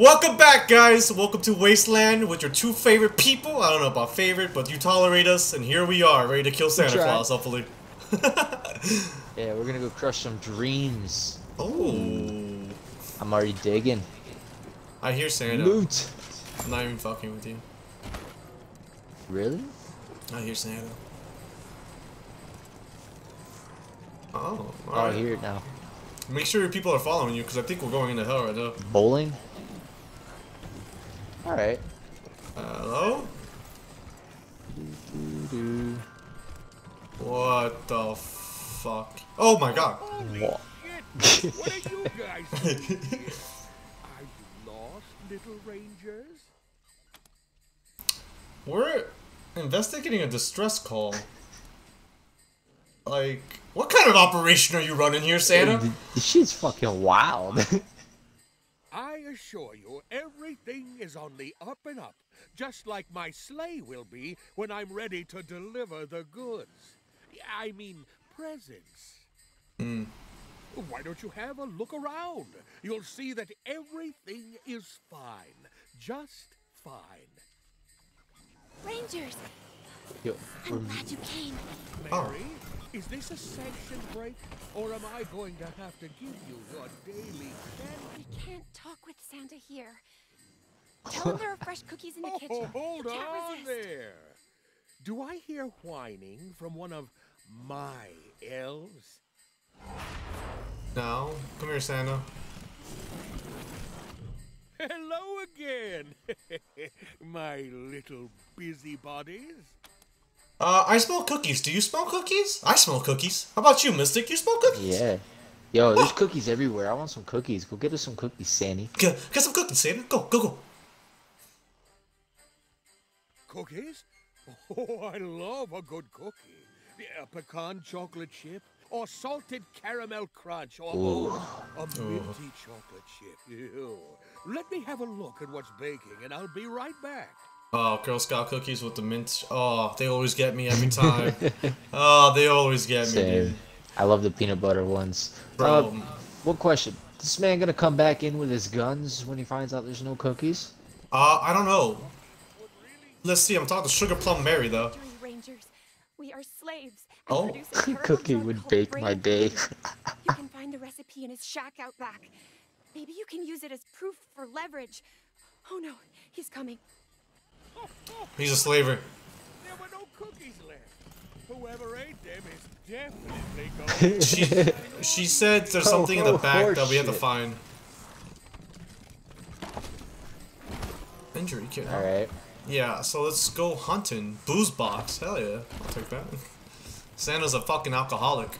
Welcome back, guys. Welcome to Wasteland with your two favorite people. I don't know about favorite, but you tolerate us, and here we are, ready to kill Santa Claus, hopefully. Yeah, we're gonna go crush some dreams. oh, I'm already digging. I hear Santa. Loot. I'm not even fucking with you. Really? I hear Santa. Oh, Oh, I hear it now. Make sure your people are following you, because I think we're going into hell right now. Bowling. All right. Hello? What the fuck? Oh my god. Wha- Shit! What are you guys doing here? Are you lost, little rangers? We're investigating a distress call. Like, what kind of operation are you running here, Santa? Th- This shit's fucking wild. I assure you, everything is on the up and up, just like my sleigh will be when I'm ready to deliver the goods. I mean, presents. Hmm. Why don't you have a look around? You'll see that everything is fine. Just fine. Rangers, Yo, I'm we're- glad you came. Oh. Mary, is this a sanctioned break, or am I going to have to give you your daily candy? We can't talk with Santa here. Tell him there are fresh cookies in the oh, kitchen. Oh, hold on resist. there. Do I hear whining from one of my elves? No. Come here, Santa. Hello again, my little busybodies. Uh, I smell cookies. Do you smell cookies? I smell cookies. How about you, Mystic? You smell cookies? yeah. Yo, there's cookies everywhere. I want some cookies. Go get us some cookies, Sandy. Get, get some cookies, Sandy. Go, go, go. Cookies? Oh, I love a good cookie. A pecan chocolate chip, or salted caramel crunch, or oh, a minty chocolate chip. Ew. Let me have a look at what's baking, and I'll be right back. Oh, Girl Scout cookies with the mint. Oh, they always get me every time. oh, they always get me, dude. I love the peanut butter ones. Bro. Uh, one question. This man gonna come back in with his guns when he finds out there's no cookies? Uh, I don't know. Let's see. I'm talking to Sugar Plum Mary, though. Rangers, we are slaves. Oh. produce Cookie would bake my day. you can find the recipe in his shack out back. Maybe you can use it as proof for leverage. Oh no, he's coming. He's a slaver. There were no cookies left. Whoever ate them is definitely going. She, she said there's something in the Oh, back that we have to find. Injury kit. All right. Yeah, so let's go hunting. Booze box. Hell yeah. I'll take that. Santa's a fucking alcoholic.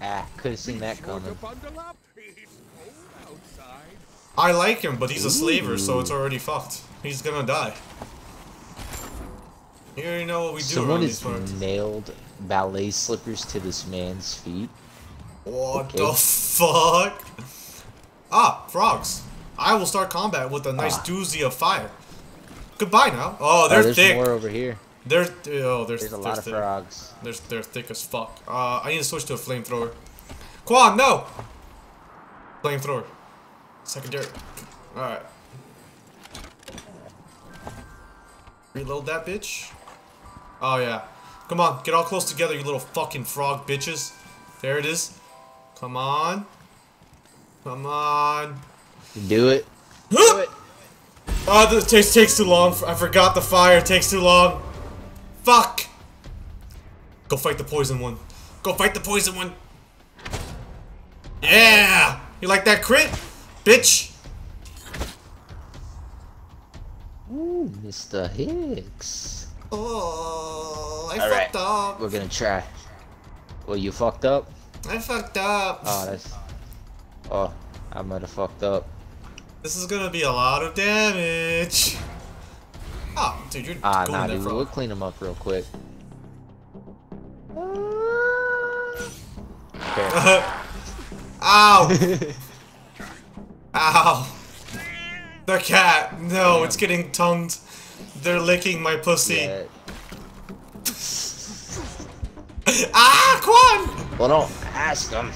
Ah, could have seen that coming. to bundle up. It's cold outside. I like him, but he's a slaver, so it's already fucked. He's gonna die. You already know what we do Someone has nailed ballet slippers to this man's feet. What Okay. the fuck? Ah, frogs. I will start combat with a nice Ah. doozy of fire. Goodbye now. Oh, Oh, they're there's thick. more over here. They're oh, there's, There's a lot of thick. frogs. They're they're thick as fuck. Uh, I need to switch to a flamethrower. Quan, no. Flamethrower. Secondary. All right. Reload that bitch. Oh yeah. Come on, get all close together, you little fucking frog bitches. There it is. Come on. Come on. Do it. Do it. Oh, this takes takes too long. I forgot the fire takes too long. Fuck. Go fight the poison one. Go fight the poison one. Yeah. You like that crit, bitch? Ooh, Mr. Hicks. Oh, I All right. fucked up. We're gonna try. Well, you fucked up? I fucked up. Oh, that's. Oh, I might have fucked up. This is gonna be a lot of damage. Oh, dude, you're Ah, going nah, that dude. We'll clean him up real quick. Okay. Ow! Ow! The cat! No, it's getting tongued. They're licking my pussy. Yeah. Ah, Quan! Well, don't ask them.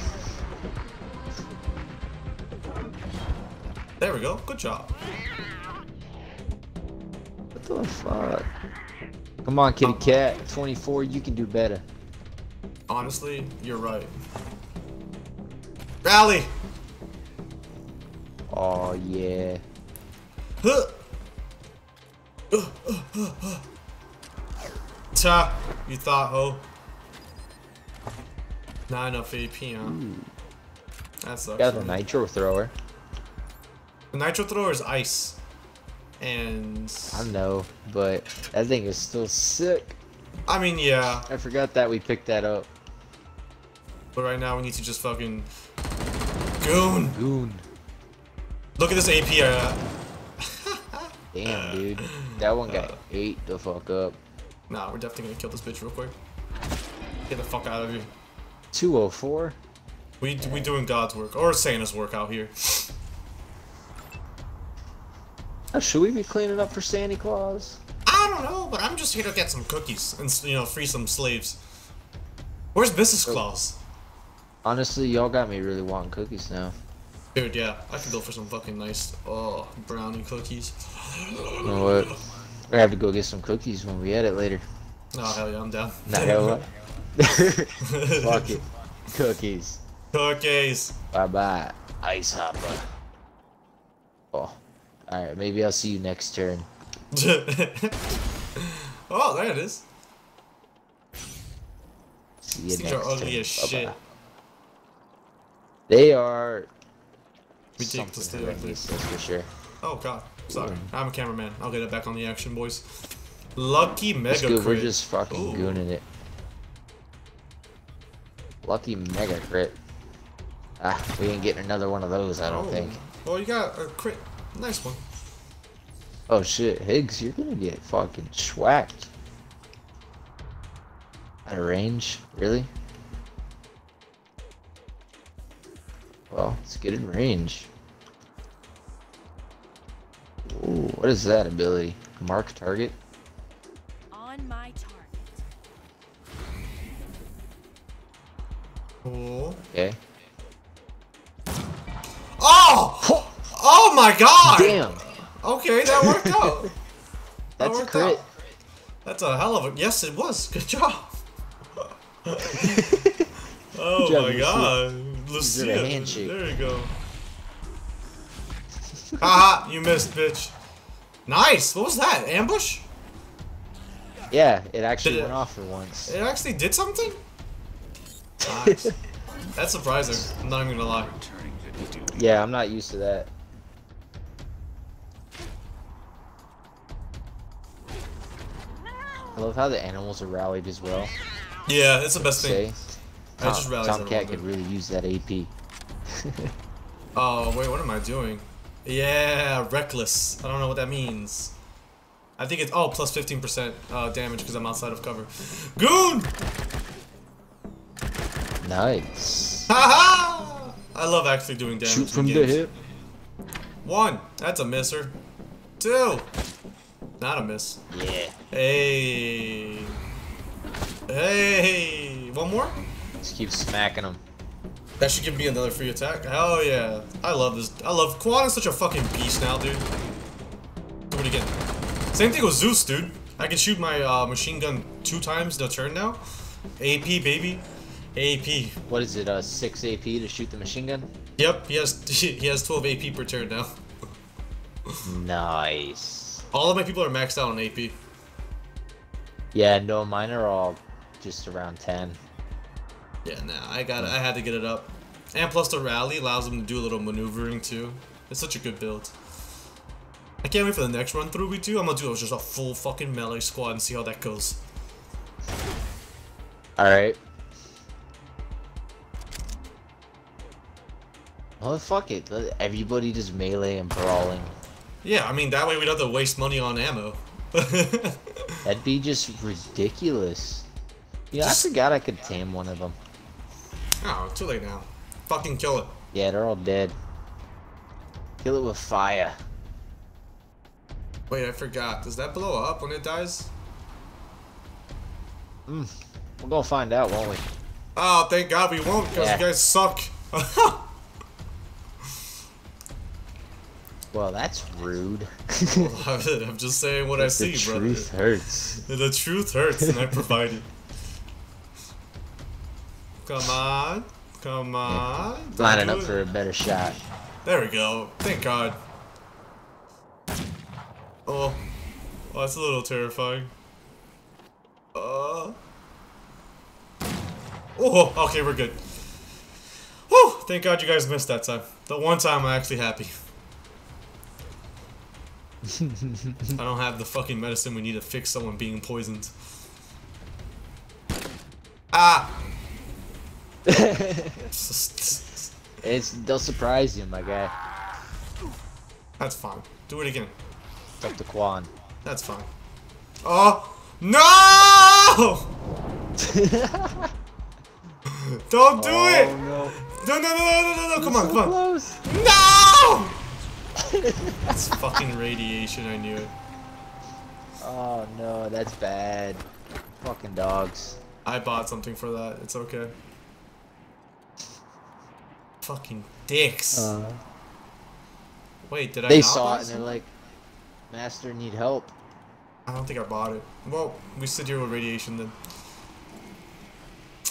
There we go. Good job. What the fuck? Come on, kitty cat. 24, you can do better. Honestly, you're right. Rally! Oh, yeah. Huh. Ta, you thought, ho. Not enough AP, huh? That sucks. Got the nitro thrower. The nitro thrower is ice. And I know, but that thing is still sick. I mean, yeah, I forgot that we picked that up. but right now we need to just fucking goon. Goon. Look at this AP. Uh, Damn, uh, dude. That one got uh. ate the fuck up. nah, we're definitely gonna kill this bitch real quick. Get the fuck out of here. 204? We we doing God's work or Santa's work out here. Oh, should we be cleaning up for Santa Claus? I don't know, but I'm just here to get some cookies and you know free some slaves. Where's Mrs. Oh. Claus? Honestly, y'all got me really wanting cookies now. Dude, yeah, I could go for some fucking nice oh brownie cookies. You know what? I have to go get some cookies when we edit later. Oh hell yeah, I'm down. Nah, hell what? Fuck it. Cookies. Cookies. Bye bye. Ice hopper. Oh. Alright, maybe I'll see you next turn. oh, there it is. See you These next are ugly turn. as shit. Bye-bye. They are Ridiculous, something dude. horrendous, that's for sure. Oh god, sorry. I'm a cameraman. I'll get it back on the action, boys. Lucky mega It's good, we're crit. just fucking Ooh. gooning it. Lucky mega crit. Ah, we ain't getting another one of those, I don't Oh. think. Well, you got a crit. Nice one. Oh shit, Higgs, you're gonna get fucking schwacked. Out of range? Really? Well, let's get in range. What is that ability? Mark target? On my target. Cool. Okay. Oh! Oh my god! Damn! Okay, that worked out. That's a worked crit. out. That's a hell of a. Yes, it was. Good job. oh job, my Lucia. god. Deserve Lucia. a handshake. There you go. Haha, you missed, bitch. Nice. What was that? Ambush? Yeah, it actually it- went off for once. It actually did something? Nice. That's surprising. I'm not even gonna lie. Yeah, I'm not used to that. I love how the animals are rallied as well. Yeah, that's the best thing. Say, I just Tom, realized that a Tomcat could really use that AP. Oh, wait, what am I doing? Yeah, reckless. I don't know what that means. I think it's, oh, plus 15% uh, damage because I'm outside of cover. Goon! Nice. Haha! I love actually doing damage. Shoot from the hip. One, that's a misser. Two, not a miss. Yeah. Hey. Hey. One more? Just keep smacking them. That should give me another free attack. Hell yeah. I love this. I love Quan is such a fucking beast now, dude. Do it again. Same thing with Zeus, dude. I can shoot my uh, machine gun two times a turn now. AP, baby. AP. What is it? Uh, six AP to shoot the machine gun. Yep, he has he has 12 AP per turn now. Nice. All of my people are maxed out on AP. Yeah, no, mine are all just around ten. Yeah, nah, I got it. I had to get it up. And plus the rally allows them to do a little maneuvering too. It's such a good build. I can't wait for the next run through we do. I'm gonna do it just a full fucking melee squad and see how that goes. All right. Oh fuck it! Everybody just melee and brawling. Yeah, I mean that way we don't have to waste money on ammo. That'd be just ridiculous. Yeah, Just- I forgot I could tame one of them. Oh, too late now. Fucking kill it. Yeah, they're all dead. Kill it with fire. Wait, I forgot. Does that blow up when it dies? Hmm. We're gonna find out, won't we? Oh, thank God we won't, because Yeah. you guys suck. Well, that's rude. I'm just saying what I the see, brother. The truth hurts. The truth hurts, and I provide it. Come on. Come on. Don't Lining up for a better shot. There we go. Thank God. Oh. Oh, that's a little terrifying. Uh. Oh, okay, we're good. Whew! Thank God you guys missed that time. The one time I'm actually happy. I don't have the fucking medicine we need to fix someone being poisoned. Ah! It's they'll surprise you, my guy. That's fine. Do it again. Up to Quan. That's fine. Oh no! Don't do oh, it! Oh, no. No, no, no, no, no, no, no! Come on, So come on! close. No! It's fucking radiation. I knew it. Oh no, that's bad. Fucking dogs. I bought something for that. It's okay. Fucking dicks. Wait, did I? Uh, they not saw it and they're like, Master, need help. I don't think I bought it. Well, we sit here with radiation then.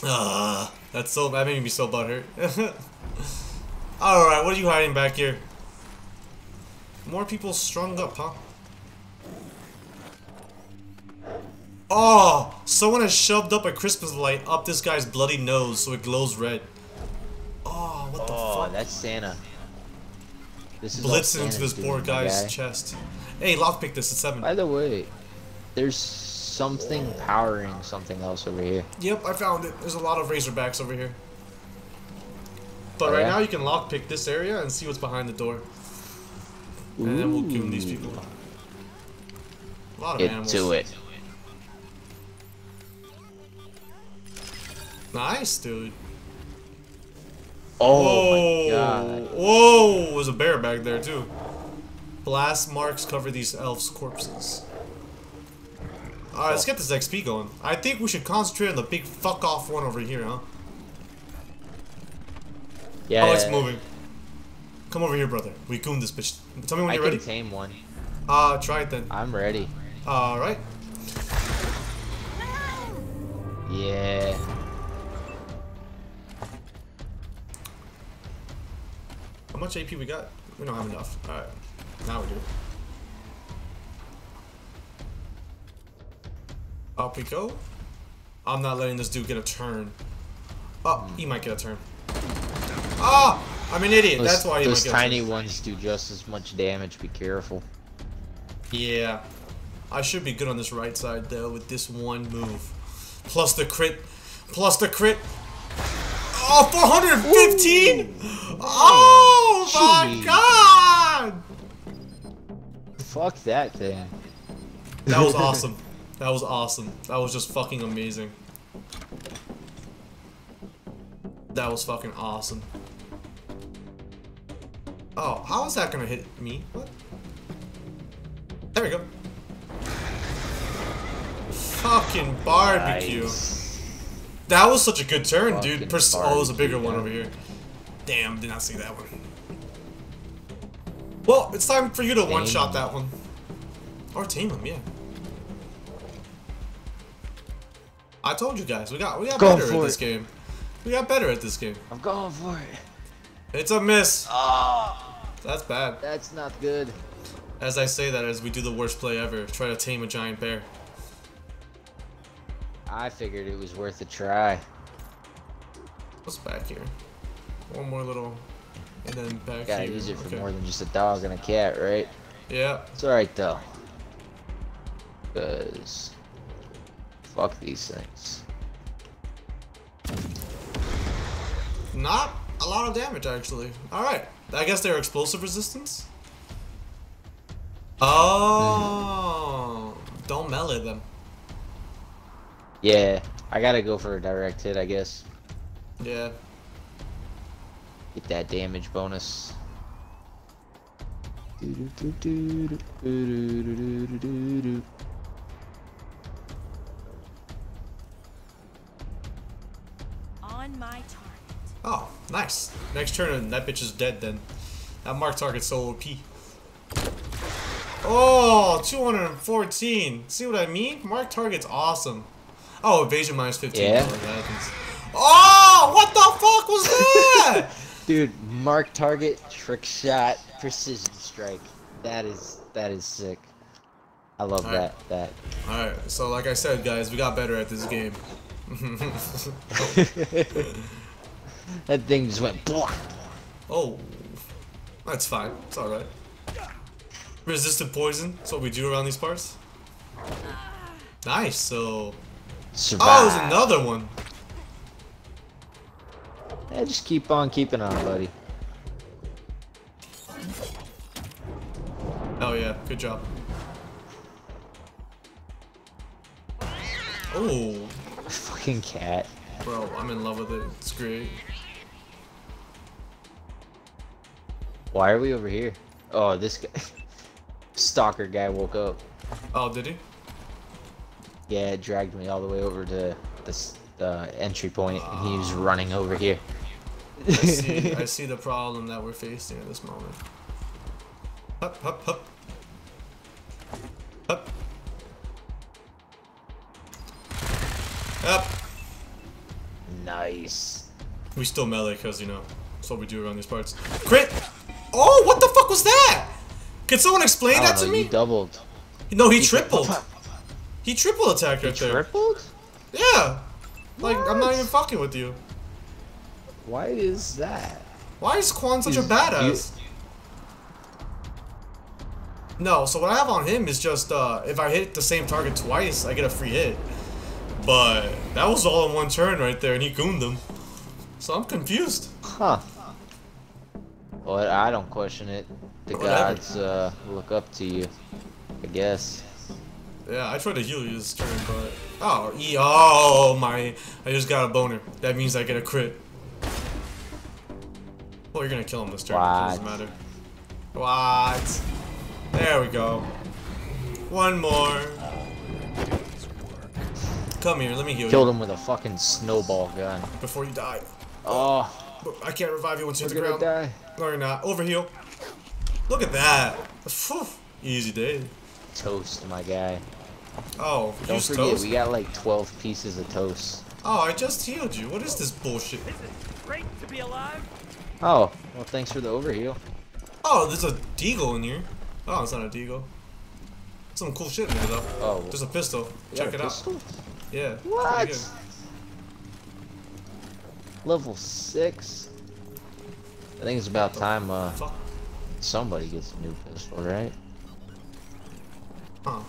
Ah, that's so. That made me so butthurt. All right, what are you hiding back here? More people strung up, huh? Oh, someone has shoved up a Christmas light up this guy's bloody nose so it glows red. Oh, what the Oh, fuck? that's Santa. This is Blitzing into this poor guy's guy. chest. Hey, lockpick this at seven. By the way, there's something powering something else over here. Yep, I found it. There's a lot of Razorbacks over here. But Oh, right yeah? now you can lockpick this area and see what's behind the door. And then we'll goon these people. A lot of Get animals. to it. Nice, dude. Oh Whoa! my god. Whoa! There's a bear back there too. Blast marks cover these elves' corpses. Alright, let's get this XP going. I think we should concentrate on the big fuck off one over here, huh? Yeah. Oh, it's moving. Come over here, brother. We goon this bitch. Tell me when I you're ready. I can tame one. Uh, try it then. I'm ready. Alright. Yeah. How much AP we got? We don't have enough. Alright. Now we do. Up we go. I'm not letting this dude get a turn. Oh, he might get a turn. Ah! I'm an idiot. Those, That's why he those might get tiny ones do just as much damage. Be careful. Yeah. I should be good on this right side, though, with this one move. Plus the crit. Plus the crit. Oh, 415! Oh, my God! Fuck that thing. That was awesome. That was awesome. That was just fucking amazing. That was fucking awesome. Oh, how is that gonna hit me? What? There we go. Fucking barbecue. Nice. That was such a good turn, dude. Fucking Pers- oh, there's a bigger one over here. Damn, did not see that one. Well, it's time for you to one-shot that one. Or tame him, yeah. I told you guys, we got we got Go better at for this it. game. We got better at this game. I'm going for it. It's a miss. Oh, That's bad. that's not good. As I say that, as we do the worst play ever, try to tame a giant bear. I figured it was worth a try. What's back here? One more little, and then back Gotta here. use it for okay. more than just a dog and a cat, right? Yeah. It's alright though. Cause fuck these things. Not a lot of damage, actually. Alright. I guess they're explosive resistance? Oh. Don't melee them. Yeah, I gotta go for a direct hit, I guess. Yeah. Get that damage bonus. On my target. Oh, nice. Next turn, and that bitch is dead then. That mark target's so OP. Oh, 214. See what I mean? Mark target's awesome. Oh, evasion minus 15. Yeah. Oh. Oh, what the fuck was that? Dude, mark target, trick shot, precision strike. That is that is sick. I love Alright. that. That. Alright, so like I said, guys, we got better at this game. That thing just went. Blah. oh, that's fine. It's alright. Resistant poison. That's what we do around these parts. Nice, so... Survive. Oh, there's another one. Yeah, just keep on keeping on, buddy. Oh yeah, good job. Oh, Fucking cat. bro, I'm in love with it. It's great. Why are we over here? Oh, this guy. Stalker guy woke up. Oh, did he? Yeah, it dragged me all the way over to this the entry point, and he was running over here. I see, I see the problem that we're facing at this moment. Hup, hup, hup. Hup. Up. nice. We still melee because, you know, that's what we do around these parts. Crit! Oh, what the fuck was that? Can someone explain that don't to know, you me? doubled. No, he You- tripled. He triple attacked right there. Tripled? Yeah. Like, I'm not even fucking with you. Why is that? Why is Quan such a He's- badass? No, so what I have on him is just, uh, if I hit the same target twice, I get a free hit. But that was all in one turn right there, and he gooned him. So I'm confused. Huh. Well, I don't question it. The Whatever. gods uh, look up to you. I guess. Yeah, I tried to heal you this turn, but... Oh, e oh my... I just got a boner. That means I get a crit. Well, you're gonna kill him this turn. It doesn't What? matter. What? There we go. One more. Come here, let me heal Killed you him with a fucking snowball gun. before you die. Oh, I can't revive you once you we're hit the gonna ground. die. No, you're not. Overheal. Look at that. Phew. Easy day. Toast, my guy. Oh, Don't forget, toast. we got like 12 pieces of toast. Oh, I just healed you. What is this bullshit? Great to be alive. Oh, well, thanks for the overheal. Oh, there's a deagle in here. Oh, it's not a deagle. Some cool shit in there though. Oh, There's a pistol. Check it a out. Yeah. What? Level 6? I think it's about time uh, Fuck. somebody gets a new pistol, right? Huh.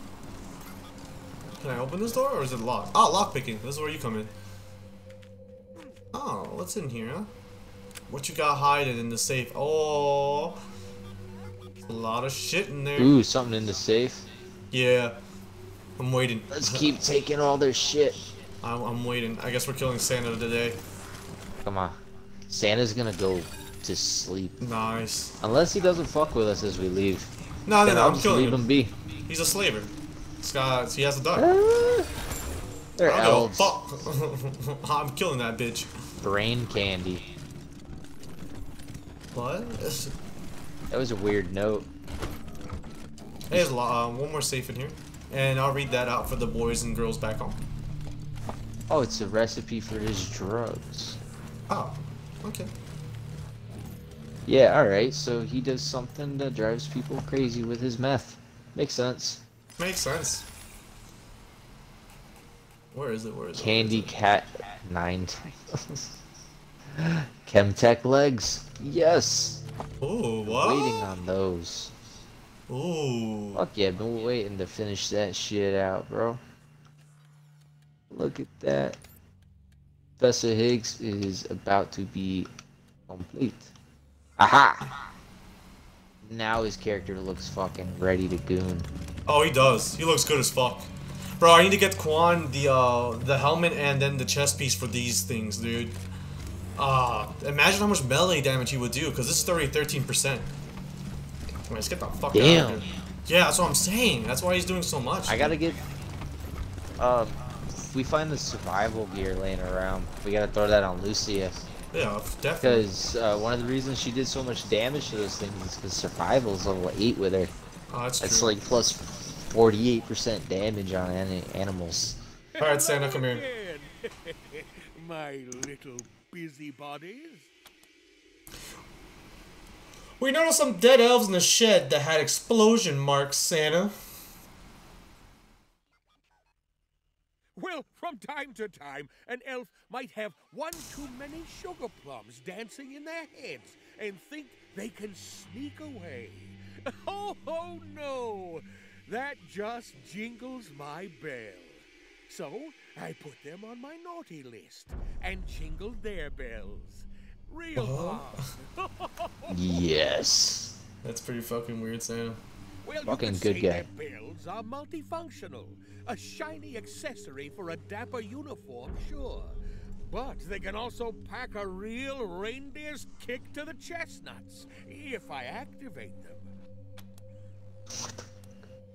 Can I open this door or is it locked? Oh, lock picking. This is where you come in. Oh, what's in here, huh? What you got hiding in the safe? Oh, a lot of shit in there. Ooh, something in the safe. Yeah, I'm waiting. Let's keep taking all their shit. I'm, I'm waiting. I guess we're killing Santa today. Come on. Santa's gonna go to sleep. Nice. Unless he doesn't fuck with us as we leave. No, no, no. I'm just killing leave him. him be. He's a slaver. Guy, he has a dog. Ah, They're elves. fuck. I'm killing that bitch. Brain candy. What? That was a weird note. Hey, there's a lot, uh, one more safe in here. And I'll read that out for the boys and girls back home. Oh, it's a recipe for his drugs. Oh, okay. Yeah, alright, so he does something that drives people crazy with his meth. Makes sense. Makes sense. Where is it? Where is it? Candy Cat 9 Chemtech legs. Yes. Oh what? Waiting on those. Ooh. Fuck yeah, been waiting to finish that shit out, bro. Look at that. Professor Higgs is about to be complete. Aha! Now his character looks fucking ready to goon. Oh, he does. He looks good as fuck. Bro, I need to get Quan the uh the helmet and then the chest piece for these things, dude. Ah, imagine how much melee damage he would do, because this is already 13%. Let's get the fuck out of here. Yeah, that's what I'm saying. That's why he's doing so much. I gotta get. Um, we find the survival gear laying around, we gotta throw that on Lucius. Yeah, definitely. Because uh, one of the reasons she did so much damage to those things is because survival's level 8 with her. Oh, that's That's true. like plus 48% damage on any animals. All right, Santa, come here. My little busybodies. We noticed some dead elves in the shed that had explosion marks, Santa. Well, from time to time, an elf might have one too many sugar plums dancing in their heads and think they can sneak away. Oh, oh no! That just jingles my bell. So I put them on my naughty list and jingled their bells. Real hard. Yes. That's pretty fucking weird, Santa. Well, Fucking you could good say guy. their bells are multifunctional. A shiny accessory for a dapper uniform, sure. But they can also pack a real reindeer's kick to the chestnuts if I activate them.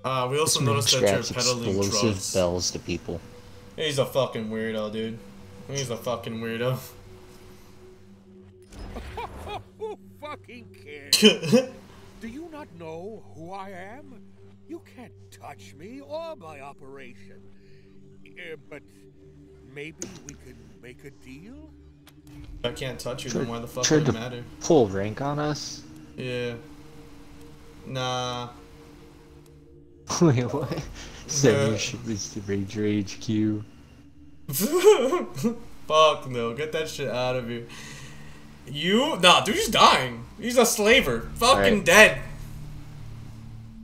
Uh, we also This noticed that you're peddling explosive drugs. bells to people. He's a fucking weirdo, dude. He's a fucking weirdo. Who fucking cares? Do you not know who I am? You can't touch me or my operation. Uh, but maybe we can make a deal? I can't touch you, then why the fuck Tried would it to matter? pull rank on us? Yeah. Nah. Wait, what? Your shipments to Rage Rage Q. Fuck no, get that shit out of here. You? Nah, dude, he's dying. He's a slaver. Fucking Alright. dead.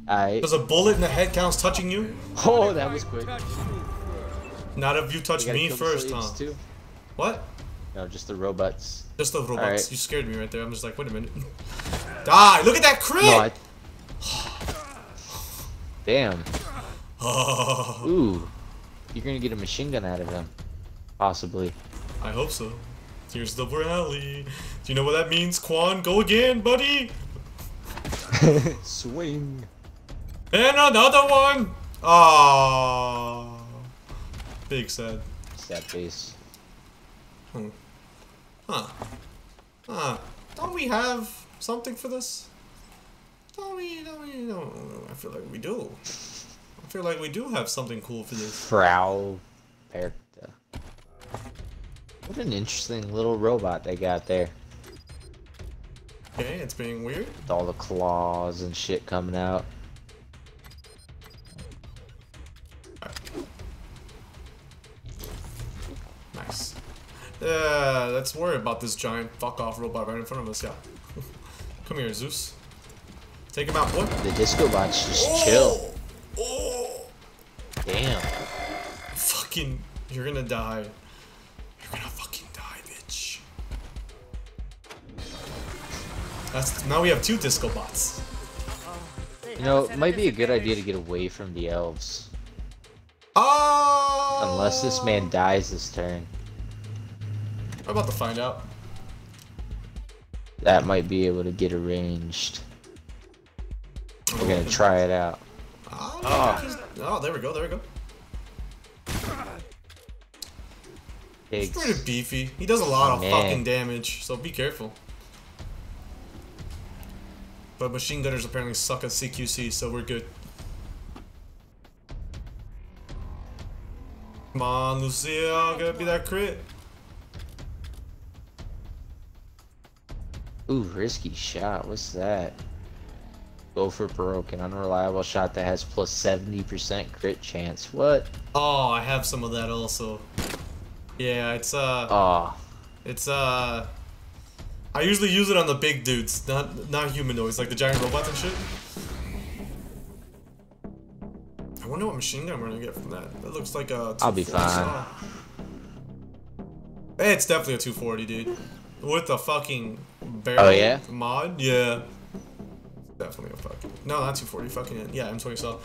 I. Does a bullet in the head counts touching you? Oh, that was quick. Touch you first. Not if you touch me first, huh? Too? What? No, just the robots. Just the robots. Alright. You scared me right there. I'm just like, wait a minute. Die! Look at that crit! No, I. Damn. Ooh. You're gonna get a machine gun out of him. Possibly. I hope so. Here's the rally. Do you know what that means, Quan? Go again, buddy! Swing. And another one! Ah, Big sad. Sad face. Huh. Huh. Don't we have something for this? Don't we, don't we, don't, I feel like we do. I feel like we do have something cool for this. Frau Perkta. What an interesting little robot they got there. Okay, it's being weird. With all the claws and shit coming out. Nice. Yeah, let's worry about this giant fuck off robot right in front of us, yeah. Come here, Zeus. Take him out, boy. The disco bots just chill. Oh! Damn. Fucking, you're gonna die. You're gonna fucking die, bitch. That's now we have two disco bots. You know, it might be a good idea to get away from the elves. Oh! Unless this man dies this turn. I'm about to find out. That might be able to get arranged. We're gonna try it out. Oh, oh there we go, there we go. He's pretty beefy. He does a lot of Man. fucking damage, so be careful. But machine gunners apparently suck at CQC, so we're good. Come on, Lucia, gotta be that crit. Ooh, risky shot. What's that? Go for broken. Unreliable shot that has plus 70% crit chance. What? Oh, I have some of that also. Yeah, it's uh, Oh, it's uh, I usually use it on the big dudes, not not humanoids, like the giant robots and shit. I wonder what machine gun we're gonna get from that. That looks like a. I'll be fine. saw. Hey, It's definitely a 240, dude. With the fucking barrel Oh, yeah? mod, yeah. Definitely a fucking no, not 240. Fucking yeah, M20 saw.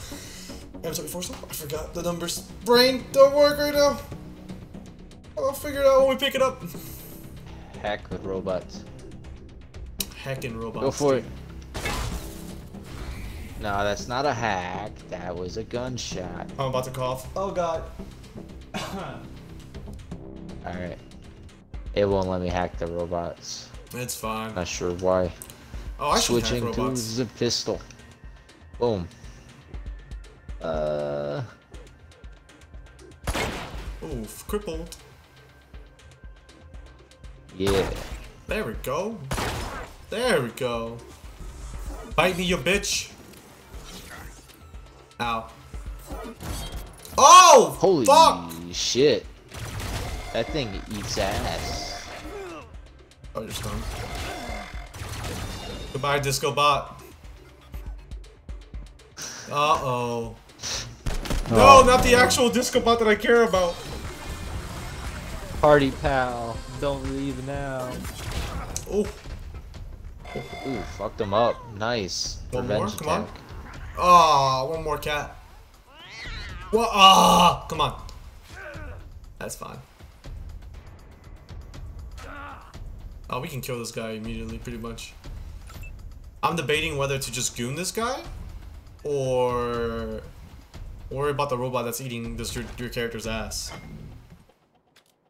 M24 saw. I forgot the numbers. Brain don't work right now. I'll figure it out when we pick it up. heck with robots. Hacking robots. Go for it. dude. No, that's not a hack. That was a gunshot. I'm about to cough. Oh god. Alright. It won't let me hack the robots. It's fine. Not sure why. Oh, I Switching to the pistol. Boom. Uh. Oof, crippled. Yeah. There we go. There we go. Bite me, you bitch. Ow. Oh! Holy fuck! shit. That thing eats ass. Oh, you're stunned. Goodbye, Disco Bot. Uh-oh. No, Oh, not the actual Disco Bot that I care about. Party pal. Don't leave now. Oh, Ooh, fucked him up. Nice. One more? Revenge Come on. attack. ah, one more cat. What? Ah, come on. That's fine. Oh, we can kill this guy immediately, pretty much. I'm debating whether to just goon this guy, or worry about the robot that's eating this your, your character's ass.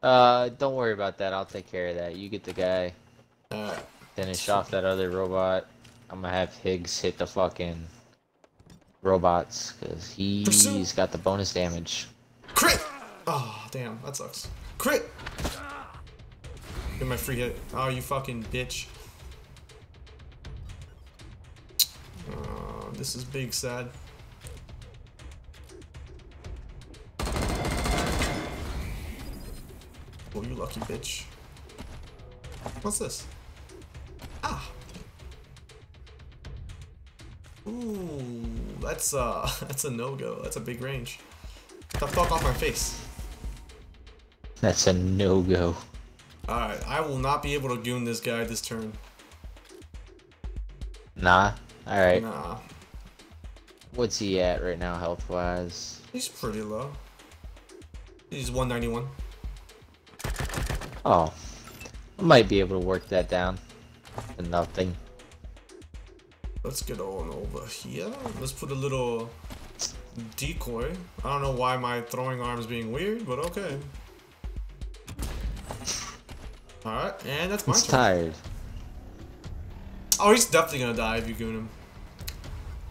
Uh, don't worry about that. I'll take care of that. You get the guy. Finish off that other robot. I'm gonna have Higgs hit the fucking robots because he's Pursue. got the bonus damage. Crit! Oh, damn, that sucks. Crit! Get my free hit. Oh, you fucking bitch. This is big sad. Oh, you lucky bitch. What's this? Ah. Ooh, that's uh, that's a no-go. That's a big range. Get the fuck off my face. That's a no go. Alright, I will not be able to goon this guy this turn. Nah. All right. Nah, What's he at right now, health wise? he's pretty low. He's 191. Oh, I might be able to work that down to nothing. Let's get on over here. Let's put a little decoy. I don't know why my throwing arm is being weird, but okay. Alright, and that's my He's tired. Oh, he's definitely gonna die if you goon him.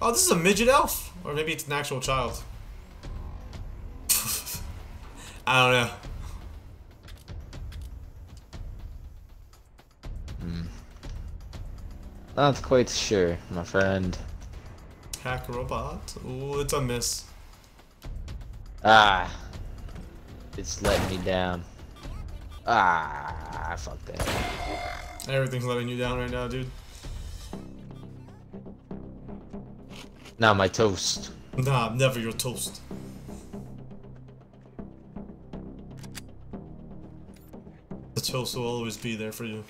Oh, this is a midget elf. Or maybe it's an actual child. I don't know. Not quite sure, my friend. Hack robot. Ooh, it's a miss. Ah, it's letting me down. Ah, fuck that. Everything's letting you down right now, dude. Now my toast. Nah, I'm never your toast. The toast will always be there for you.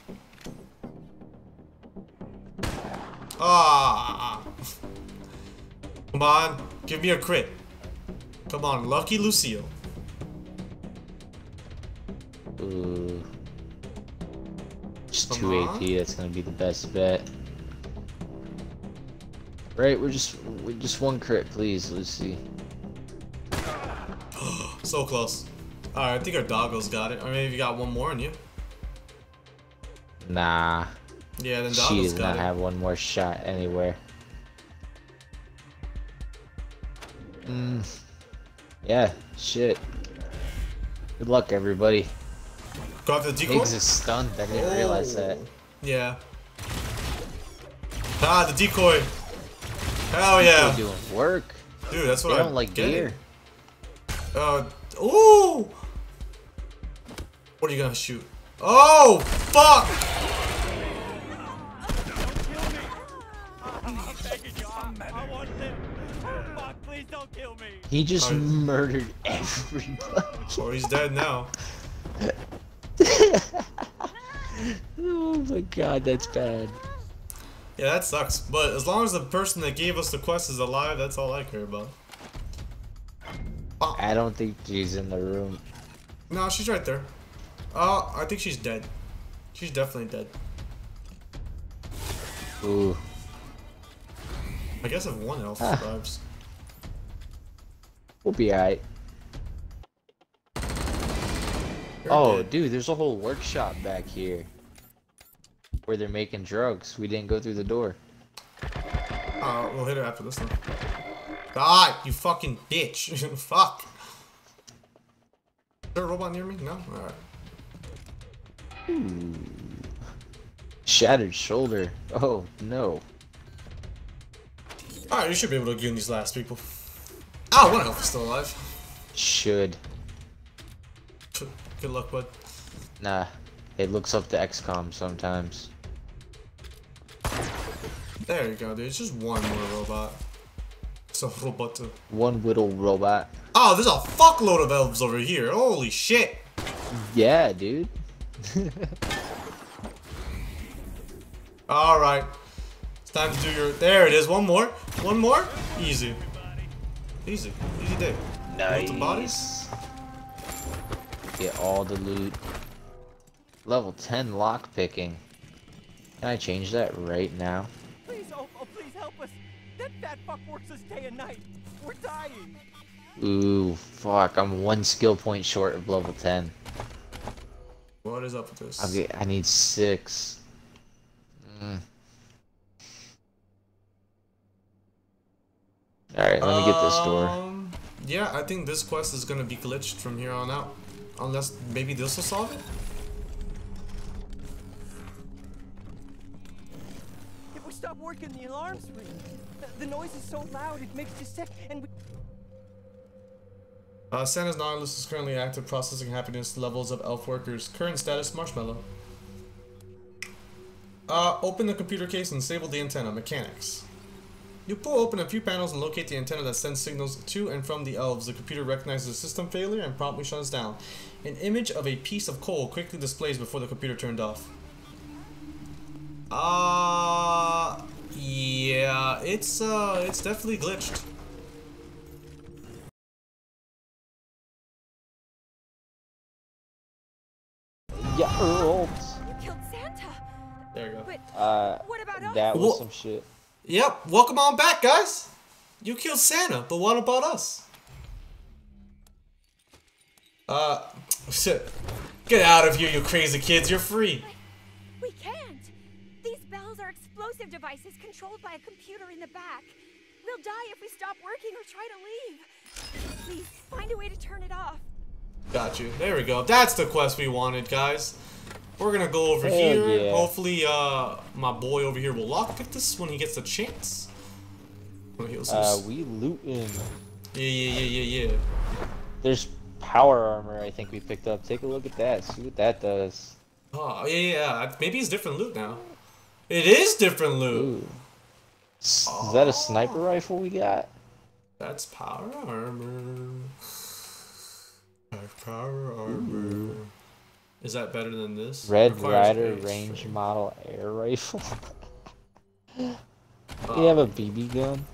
Ah! Come on, give me a crit. Come on, Lucky Lucio. Ooh. Just Come 2 on. AP, that's gonna be the best bet. Right, we're just we just one crit, please, Lucy. So close. Alright, I think our doggo's got it. Or maybe you got one more on you. Nah, Yeah, then she does got not it. have one more shot anywhere. Mm. Yeah, shit. Good luck, everybody. Go after the decoy? Is stunned. I didn't realize that. Oh, Yeah. Ah, the decoy. Hell yeah. They're doing work. Dude, that's what They I don't like gear. Uh, ooh! What are you gonna shoot? Oh, fuck! I'm begging you. I'm, I want to live. Fuck, please don't kill me. He just Oh, murdered everybody. Oh, he's dead now. oh my god, that's bad. Yeah, that sucks. But as long as the person that gave us the quest is alive, that's all I care about. I don't think she's in the room. No, she's right there. Uh, I think she's dead. She's definitely dead. Ooh. I guess if one elf Ah. survives. We'll be alright. Oh, dead. dude, there's a whole workshop back here. Where they're making drugs. We didn't go through the door. Uh, we'll hit it after this one. Die, you fucking bitch. Fuck. Is there a robot near me? No? Alright. Shattered shoulder. Oh no. Alright, you should be able to get these last people. Ah, one health is still alive. Should. Good luck, bud. Nah. It looks up to XCOM sometimes. There you go, dude. It's just one more robot. It's a robot. One whittle robot. Oh, there's a fuckload of elves over here. Holy shit. Yeah, dude. Alright. It's time to do your... There it is. One more. One more. Easy. Easy. Easy day. The bodies. Get all the loot. Level 10 lock picking. Can I change that right now? Help us. That fat fuck works us day and night. We're dying. Ooh, fuck. I'm one skill point short of level 10. What is up with this? I'll get, I need six. Mm. Alright, let me get this door. Um, Yeah, I think this quest is gonna be glitched from here on out. Unless maybe this will solve it? Working, the alarms ring. The, the noise is so loud, it makes you sick, and we... Uh, Santa's Nautilus is currently active processing happiness levels of elf workers. Current status Marshmallow. Uh, open the computer case and disable the antenna. Mechanics. You pull open a few panels and locate the antenna that sends signals to and from the elves. The computer recognizes a system failure and promptly shuts down. An image of a piece of coal quickly displays before the computer turned off. Uh, yeah, it's uh, it's definitely glitched. Yeah, Earl. You killed Santa. There you go. But Uh, what about us? that was Wha- some shit. Yep, welcome on back, guys. You killed Santa, but what about us? Uh, shit. Get out of here, you crazy kids. You're free. We can't. These bells are explosive devices controlled by a computer in the back. We'll die if we stop working or try to leave. Please find a way to turn it off. Got you. There we go. That's the quest we wanted, guys. We're gonna go over Hell here. yeah. Hopefully, uh, my boy over here will lockpick this when he gets the chance. Wanna heal some Uh, we looting. yeah, yeah, yeah, yeah, yeah. There's power armor I think we picked up. Take a look at that. See what that does. Oh, yeah, yeah, yeah. Maybe it's different loot now. It is different loot. Ooh. Is that a sniper rifle we got? That's power armor. That's Power armor. Is that better than this? Red Requires Rider range model air rifle. Oh, you have a um. BB gun?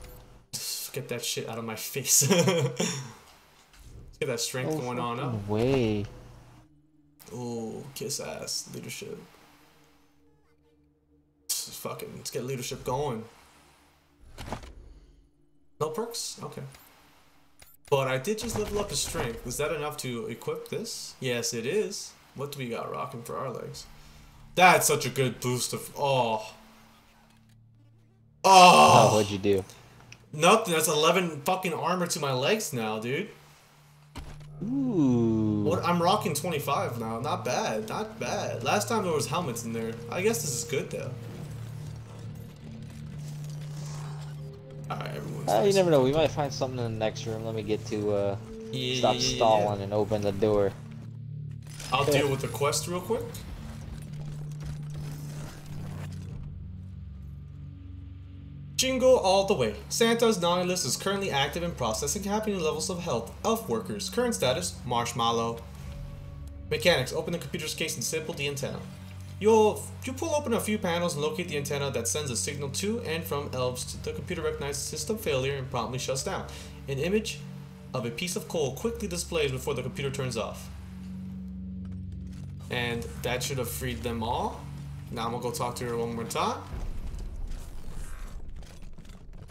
Get that shit out of my face. Let's get that strength oh, going on up. Way. Ooh, kiss ass leadership. Fucking, let's get leadership going. No perks? Okay. But I did just level up his strength. Is that enough to equip this? Yes, it is. What do we got rocking for our legs? That's such a good boost of. Oh. Oh, Oh! what'd you do? Nothing. That's 11 fucking armor to my legs now, dude. Ooh. What? I'm rocking 25 now. Not bad. Not bad. Last time there was helmets in there. I guess this is good though. Alright, everyone's. Uh, you never know. We might find something in the next room. Let me get to uh, Yeah, stop yeah, yeah, stalling and open the door. I'll deal with the quest real quick. Jingle all the way. Santa's Nautilus is currently active in processing happening levels of health. Elf workers. Current status, Marshmallow. Mechanics, open the computer's case and disable the antenna. You'll you pull open a few panels and locate the antenna that sends a signal to and from elves. To the computer recognizes system failure and promptly shuts down. An image of a piece of coal quickly displays before the computer turns off. And that should have freed them all. Now I'm gonna go talk to her one more time.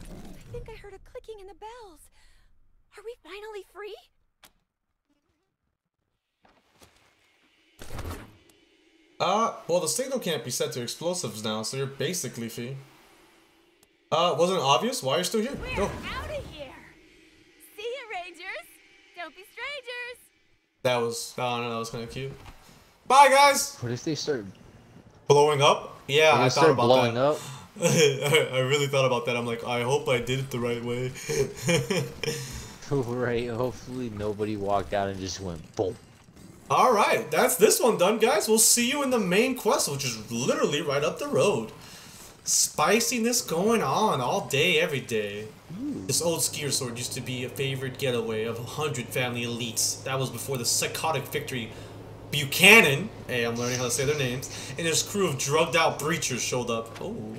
I think I heard a clicking in the bells. Are we finally free? Uh, well, the signal can't be set to explosives now, so you're basically free. Uh, wasn't it obvious? Why are you still here? We're Go. out of here. See you, Rangers. Don't be strangers. That was, I don't know, that was kind of cute. Bye, guys! What if they start, Blowing up? Yeah, they I thought start about blowing that. up? I I really thought about that. I'm like, I hope I did it the right way. right, hopefully nobody walked out and just went boom. Alright, that's this one done, guys. We'll see you in the main quest, which is literally right up the road. Spiciness going on all day, every day. This old skier sword used to be a favorite getaway of a hundred family elites. That was before the psychotic victory Buchanan, hey, I'm learning how to say their names, and his crew of drugged out breachers showed up. Oh.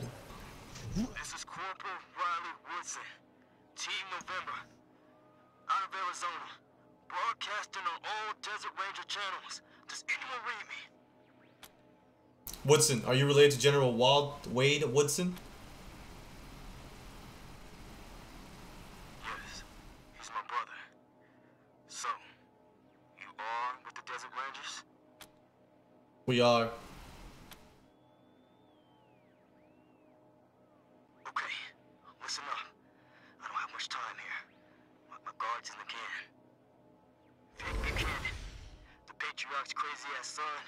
Broadcasting on all Desert Ranger channels. Does anyone read me? Woodson, are you related to General Wald Wade Woodson? Yes, he's my brother. So, you are with the Desert Rangers? We are. The Patriarch's crazy-ass son,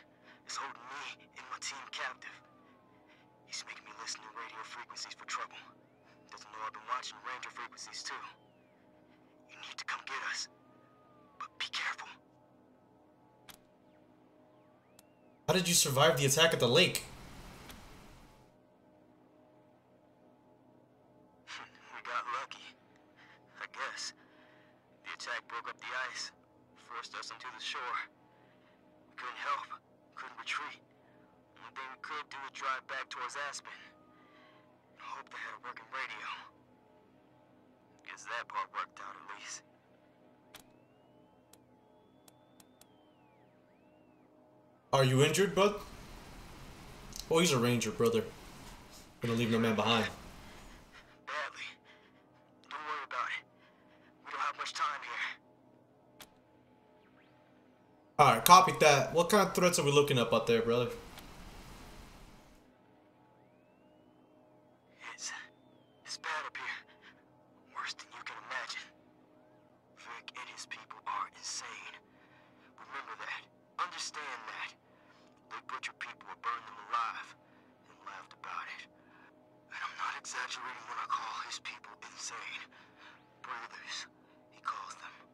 is holding me and my team captive. He's making me listen to radio frequencies for trouble. Doesn't know I've been watching Ranger frequencies too. You need to come get us. But be careful. How did you survive the attack at the lake? we got lucky. I guess. The attack broke up the ice, forced us into the shore. Couldn't help, couldn't retreat. Only thing we could do was drive back towards Aspen. Hope they had a working radio. Guess that part worked out at least. Are you injured, bud? Oh, he's a ranger, brother. Gonna leave no man behind. Alright, copy that. What kind of threats are we looking up out there, brother? It's... it's bad up here. Worse than you can imagine. Vic and his people are insane. Remember that. Understand that. They butchered people or burned them alive and laughed about it. And I'm not exaggerating when I call his people insane. Breathers, he calls them.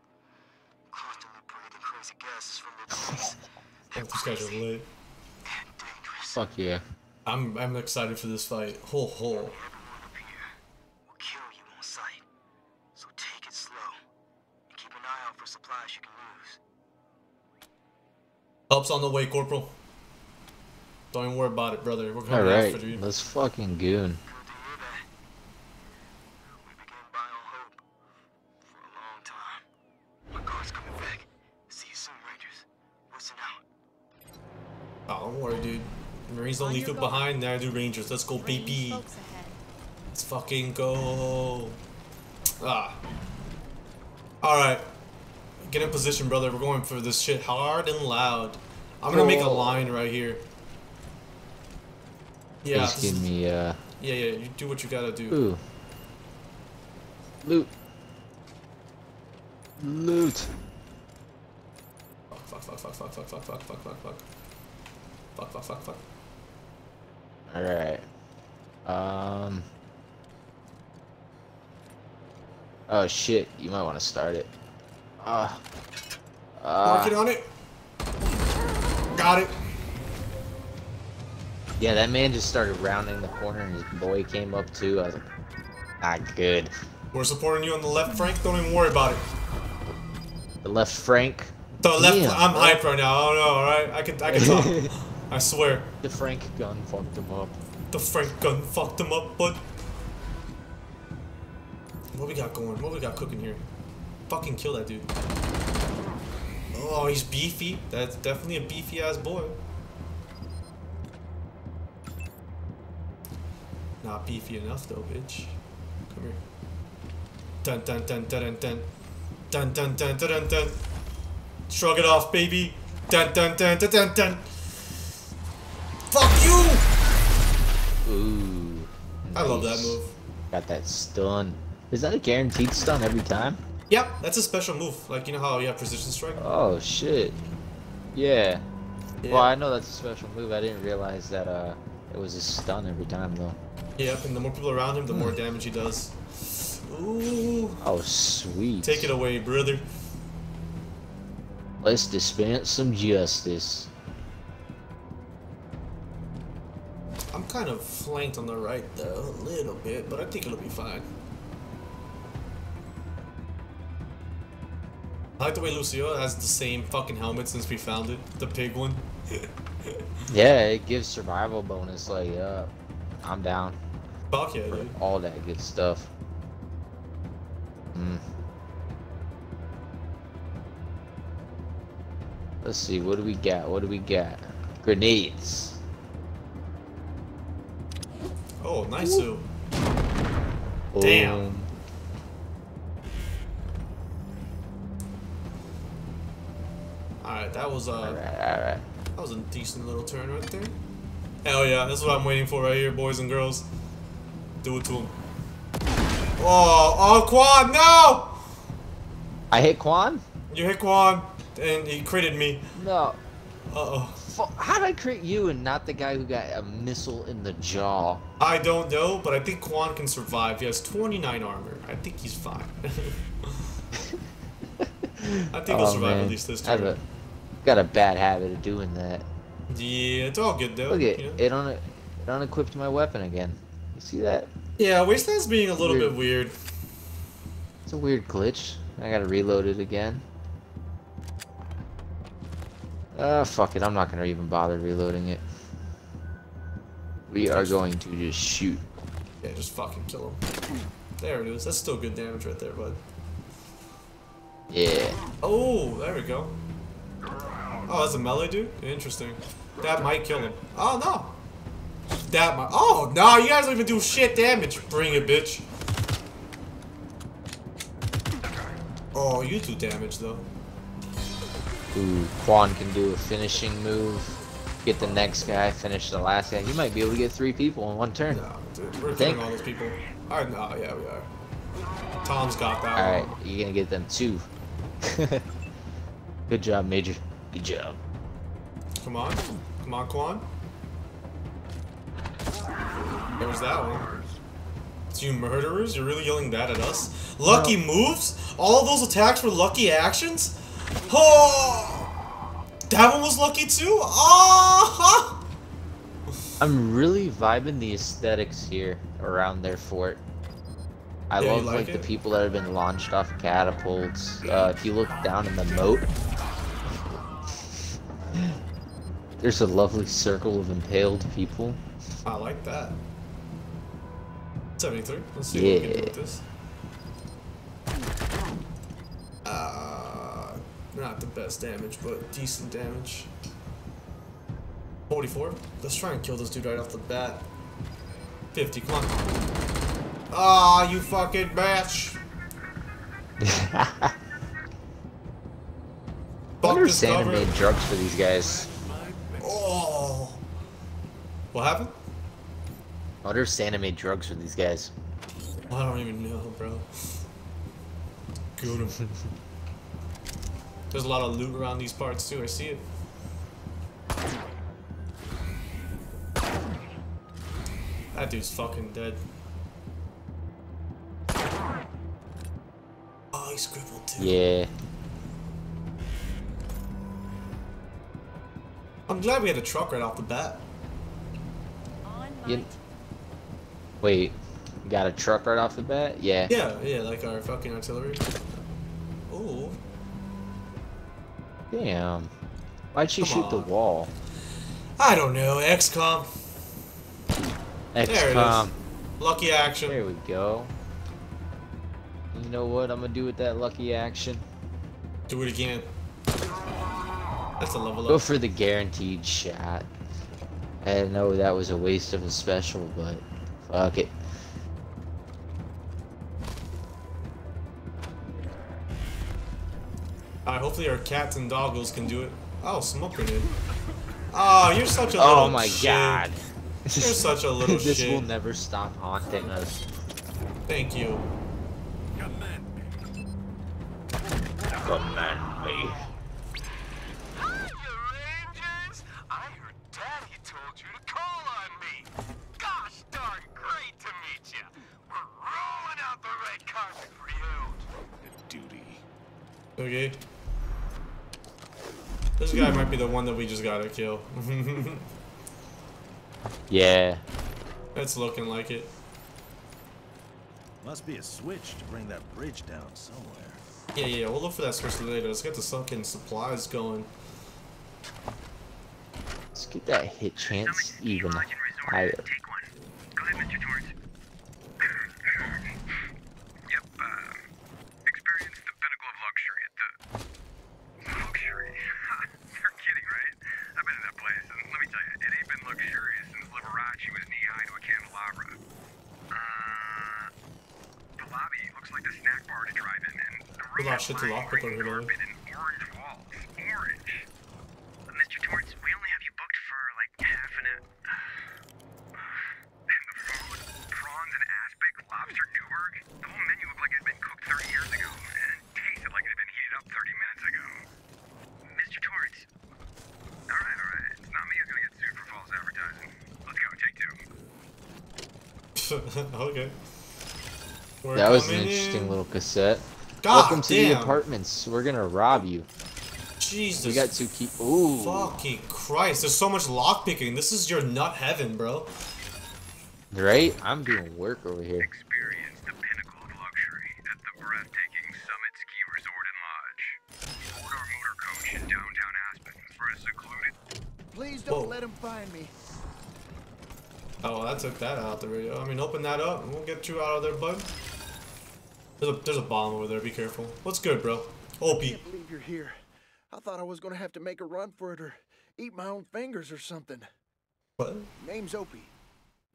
Constantly breathing crazy gases from the this guy's are lit. Fuck yeah. I'm I'm excited for this fight. Ho ho. Helps on the way, Corporal. Don't even worry about it, brother. We're coming All right, after you. Let's fucking goon. Don't On leave your it guard. behind. Neither do Rangers. Let's go, Range baby. Let's fucking go. Ah. Alright. Get in position, brother. We're going for this shit hard and loud. I'm gonna make a Oh. line right here. Yeah, Just give me, uh, yeah, yeah. You do what you gotta do. ooh. Loot. Loot. Fuck, fuck, fuck, fuck, fuck, fuck, fuck, fuck, fuck, fuck, fuck. Fuck, fuck, fuck, fuck. Alright. Um. Oh shit, you might want to start it. Ah. Working Ah. on it. Got it. Yeah, that man just started rounding the corner and his boy came up too. I was like, not good. We're supporting you on the left, Frank. Don't even worry about it. The left Frank. The left. Damn, I'm hyped right now. I don't know. All right, I can, I can talk. I swear. The Frank gun fucked him up. The Frank gun fucked him up, but what we got going? What we got cooking here? Fucking kill that dude. Oh, he's beefy. That's definitely a beefy ass boy. Not beefy enough though, bitch. Come here. Dun dun dun dun dun dun. Dun dun dun dun dun dun. Shrug it off, baby. Dun dun dun dun dun dun. I love that move. Got that stun. Is that a guaranteed stun every time? Yep, that's a special move. Like, you know how you have precision strike? Oh shit. Yeah. Yeah. Well, I know that's a special move. I didn't realize that uh it was a stun every time though. Yep, and the more people around him, the Hmm. more damage he does. Ooh. Oh sweet. Take it away, brother. Let's dispense some justice. Kind of flanked on the right, though, a little bit, but I think it'll be fine. I like the way Lucio has the same fucking helmet since we found it, the pig one. Yeah, it gives survival bonus. Like, uh, I'm down Fuck yeah, dude. all that good stuff. Hmm. Let's see, what do we got? What do we got? Grenades. Oh, nice, Sue. Damn. Boom. Alright, that was, uh, alright. that was a decent little turn right there. Hell yeah, that's what I'm waiting for right here, boys and girls. Do it to him. Oh, oh, Quan, no! I hit Quan? You hit Quan, and he critted me. No. Uh-oh. How did I crit you and not the guy who got a missile in the jaw? I don't know, but I think Quan can survive. He has 29 armor. I think he's fine. I think he'll Oh, survive man. at least this turn. got a bad habit of doing that. Yeah, it's all good though. Look at know? it on it unequipped my weapon again. You see that? Yeah, Wasteland's being a little Weird. bit weird. It's a weird glitch. I gotta reload it again. Ah, fuck it. I'm not gonna even bother reloading it. We are going to just shoot. Yeah, just fucking kill him. There it is. That's still good damage right there, bud. Yeah. Oh, there we go. Oh, that's a melee dude? Interesting. That might kill him. Oh, no. That might. Oh, no, you guys don't even do shit damage. Bring it, bitch. Oh, you do damage, though. Ooh, Quan can do a finishing move. Get the next guy, finish the last guy. He might be able to get three people in one turn. No, dude, we're killing all those people. Alright, no, yeah, we are. Tom's got that Alright, one. you're gonna get them two. Good job, Major. Good job. Come on. Come on, Quan. There's that one. It's you murderers? You're really yelling that at us? Lucky moves? All of those attacks were lucky actions? Oh! That one was lucky too? Oh! I'm really vibing the aesthetics here around their fort. I Yeah, love like like, the people that have been launched off catapults. Uh, if you look down in the moat, there's a lovely circle of impaled people. I like that. 73. Let's see what we can do Yeah. with this. Uh, not the best damage, but decent damage. 44. Let's try and kill this dude right off the bat. 50, come on. Ah, you fucking bitch. I wonder if Santa cover. made drugs for these guys. Oh. What happened? I wonder if Santa made drugs for these guys. I don't even know, bro. Good. There's a lot of loot around these parts too. I see it. That dude's fucking dead. Oh, he's crippled too. Yeah. I'm glad we had a truck right off the bat. You... Wait, got a truck right off the bat? Yeah. Yeah, yeah, like our fucking artillery. Damn. Why'd she Come shoot the wall? I don't know. XCOM. There it is. XCOM. Lucky action. There we go. You know what I'm gonna do with that lucky action? Do it again. That's a level up. Go for the guaranteed shot. I know that was a waste of a special, but fuck it. Alright, hopefully our cats and doggos can do it. Oh, smoke grenade. Oh, you're such a oh little Oh my shit. god. You're such a little this shit. will never stop haunting us. Thank you. Command me. Command me. Hi, Rangers! I heard Daddy told you to call on me. Gosh darn great to meet you. We're rolling out the red carpet for you. Duty. Okay. The one that we just gotta kill. Yeah. it's looking like it. Must be a switch to bring that bridge down somewhere. Yeah, yeah, we'll look for that switch later. Let's get the fucking supplies going. Let's get that hit chance even higher. Take one. Go ahead, Mr. Torrance. yep, uh, experienced the pinnacle of luxury at the... Luxury? You're kidding, right? I've been in that place, and let me tell you, it ain't been luxurious since Liberace was knee-high to a candelabra. Uh, the lobby looks like the snack bar to drive in, and the room lot of shit to lock up over there. carpet orange walls. Orange. Mr. Torrance, we only have you booked for like half an hour. And the food, prawns and aspic, lobster Newburg, the whole menu looked like it had been cooked 30 years ago and tasted like it had been heated up 30 minutes ago. Mr. Torrance. Alright, alright. It's not me who's gonna get sued for false advertising. Let's go, take two. okay. We're That was an interesting in. little cassette. God Welcome to damn. the apartments. We're gonna rob you. Jesus. We got two key. Ooh. Fucking Christ, there's so much lockpicking. This is your nut heaven, bro. Right? I'm doing work over here. Experience the pinnacle of luxury at the breathtaking Summit Ski Resort and Lodge. Board our motor coach in downtown Aspen for a secluded Please don't Whoa. let him find me. Oh, well, that took that out the radio. I mean, open that up and we'll get you out of there, bud. There's a, there's a bomb over there. Be careful. What's good, bro? Opie. Can't believe you're here. I thought I was gonna have to make a run for it or eat my own fingers or something. What? Name's Opie.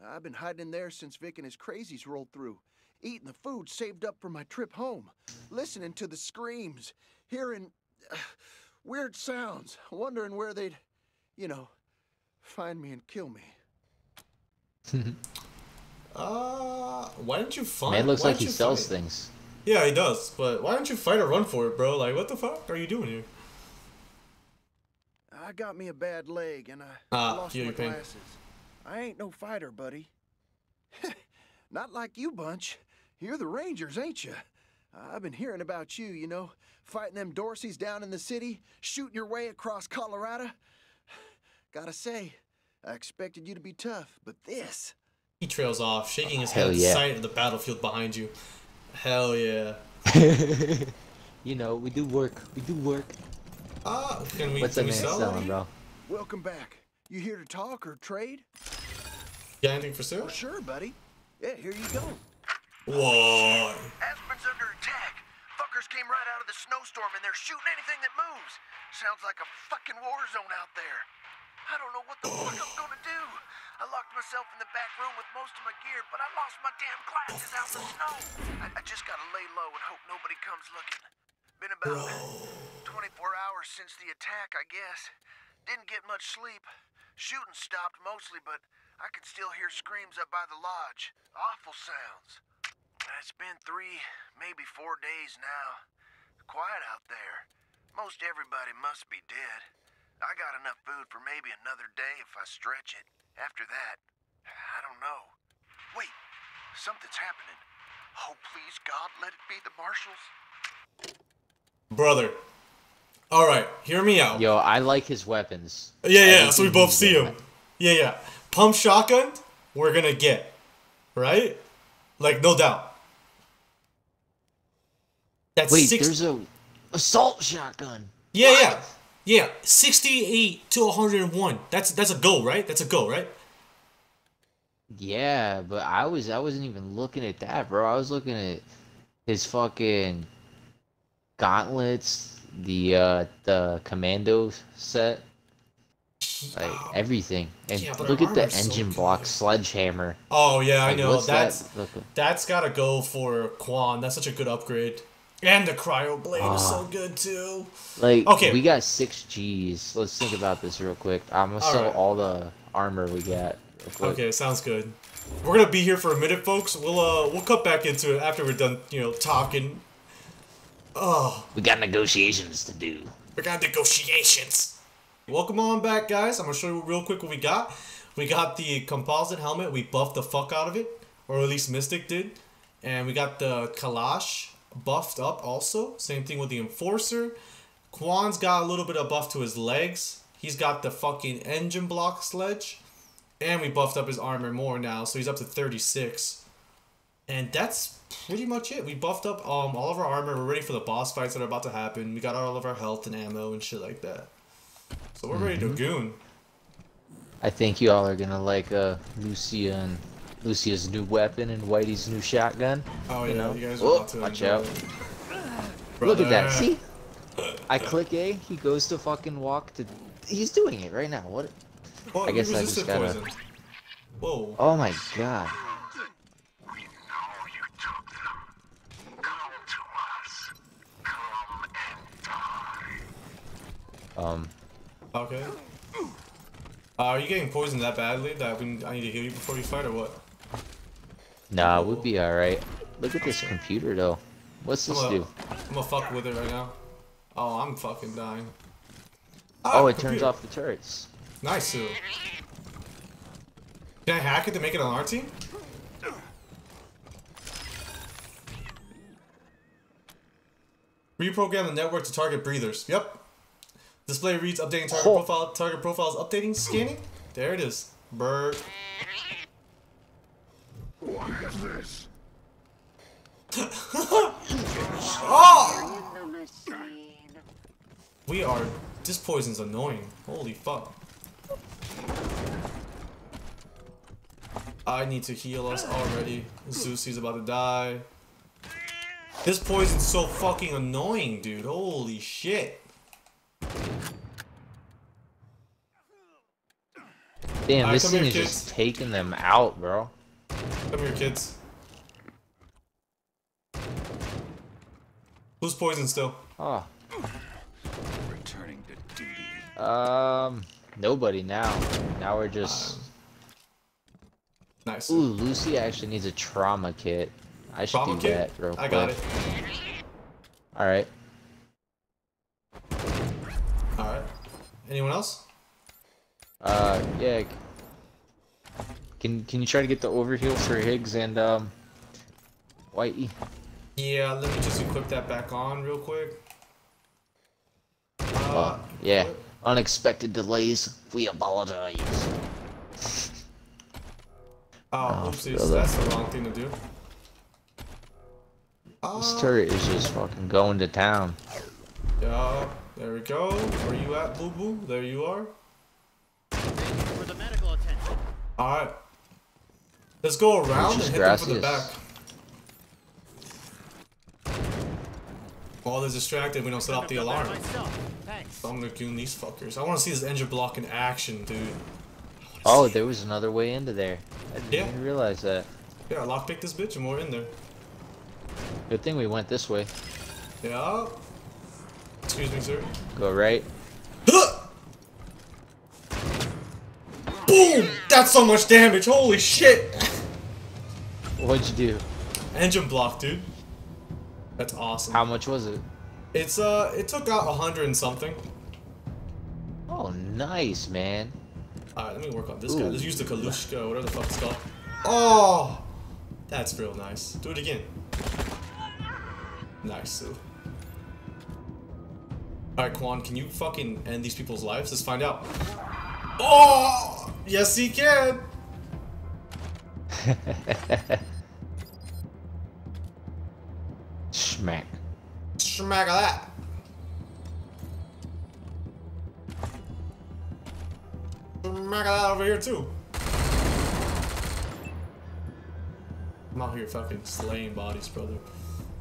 I've been hiding in there since Vic and his crazies rolled through, eating the food saved up for my trip home, listening to the screams, hearing uh, weird sounds, wondering where they'd, you know, find me and kill me. Uh, why didn't you fight? Man looks like didn't he sells fight? things. Yeah, he does. But why don't you fight or run for it, bro? Like, what the fuck are you doing here? I got me a bad leg and I Ah, lost feel my your pain. glasses. I ain't no fighter, buddy. Not like you bunch. You're the Rangers, ain't you? I've been hearing about you, you know, fighting them Dorseys down in the city, shooting your way across Colorado. Gotta say, I expected you to be tough, but this. He trails off, shaking his head Hell at the yeah. sight of the battlefield behind you. Hell yeah. you know, we do work. We do work. Ah, can we, What's can we man sell? selling, bro? Welcome back. You here to talk or trade? Got anything for sale? For sure, buddy. Yeah, here you go. Whoa. Aspen's under attack. Fuckers came right out of the snowstorm and they're shooting anything that moves. Sounds like a fucking war zone out there. I don't know what the fuck I'm gonna do. I locked myself in the back room with most of my gear, but I lost my damn glasses out in the snow. I, I just gotta lay low and hope nobody comes looking. Been about 24 hours since the attack, I guess. Didn't get much sleep. Shooting stopped mostly, but I could still hear screams up by the lodge. Awful sounds. It's been three, maybe four days now. Quiet out there. Most everybody must be dead. I got enough food for maybe another day if I stretch it. After that, I don't know. Wait, something's happening. Oh, please, God, let it be the marshals. Brother. Alright, hear me out. Yo, I like his weapons. Yeah, yeah, think so we both see them. him. Yeah, yeah. Pump shotgun, we're gonna get. Right? Like, no doubt. That's Wait, six. there's a assault shotgun. Yeah, yeah. Yeah, 68 to 101. That's that's a go, right? That's a go, right? Yeah, but I was I wasn't even looking at that, bro. I was looking at his fucking gauntlets, the uh the commando set, like everything. And Yeah, look at the armor's so engine block sledgehammer. Oh yeah, I know. That's that that's gotta go for Quan. That's such a good upgrade. And the cryo blade is so Ah. good too. like Okay. we got six G's. Let's think about this real quick. I'm gonna sell all the armor we got. Okay, sounds good. we're gonna be here for a minute, folks. We'll uh we'll cut back into it after we're done, you know, talking. Oh, We got negotiations to do. we got negotiations. Welcome on back, guys. I'm gonna show you real quick what we got. We got the composite helmet. We buffed the fuck out of it, or at least Mystic did. And we got the Kalash buffed up also. Same thing with the Enforcer. Quan's got a little bit of buff to his legs. He's got the fucking engine block sledge. And we buffed up his armor more now, so he's up to 36. And that's pretty much it. We buffed up um all of our armor. We're ready for the boss fights that are about to happen. We got all of our health and ammo and shit like that. So we're ready to goon. I think y'all are gonna like uh Lucia and Lucia's new weapon and Whitey's new shotgun. Oh yeah, you know? you guys are Oh, to watch out. it. Look at that. See? I click A, he goes to fucking walk to he's doing it right now. What I guess I just gotta- poison. Whoa. Oh my god. We know you took them. Come to us. Come and die. Um Okay. Uh, are you getting poisoned that badly that we, I need to heal you before you fight or what? Nah, we'll be alright. Look at this computer though. What's this I'm do? gonna, I'm gonna fuck with it right now. Oh, I'm fucking dying. Oh, Ah, it turns off the turrets. Nice, Sue. Can I hack it to make it on our team? Reprogram the network to target breathers. Yep. Display reads updating target Oh. profile. Target profile is updating. Scanning. There it is. Bird. What is this? We are. This poison's annoying. Holy fuck. I need to heal us already. Zeusie's about to die. This poison's so fucking annoying, dude. Holy shit. Damn, this thing here, is kids. just taking them out, bro. Come here, kids. Who's poisoned still? Oh. Returning to duty. Um nobody now. Now we're just Nice. Ooh, Lucy actually needs a trauma kit. I should Trauma do kit? that real quick. I got it. Alright. Alright. Anyone else? Uh yeah. Can can you try to get the overheal for Higgs and um Whitey? Yeah, let me just equip that back on real quick. Uh, Oh, yeah. what? Unexpected delays. We apologize. Oh, Oh, oopsies. brother. That's the wrong thing to do. This Uh, turret is just fucking going to town. yeah, there we go. Where you at, Boo Boo? There you are. For the medical attention. Alright. Let's go around and hit them from the back. While they're distracted, we don't set off the Couldn't have done alarm. Thanks. I'm gonna goon these fuckers. I wanna see this engine block in action, dude. Oh, there was another way into there. I didn't Yeah. even realize that. Yeah, lockpick this bitch and we're in there. Good thing we went this way. Yeah. Excuse me, sir. Go right. Boom! That's so much damage. Holy shit! What'd you do? Engine block, dude. That's awesome. How much was it? It's uh, it took out a hundred and something. Oh, nice, man. All right, let me work on this guy. Let's use the Kalushka, whatever the fuck it's called. Oh, that's real nice. Do it again. Nice, Sue. All right, Quan, can you fucking end these people's lives? Let's find out. Oh, yes, he can. Schmack. Smack of that. Smack of that over here too. I'm out here fucking slaying bodies, brother.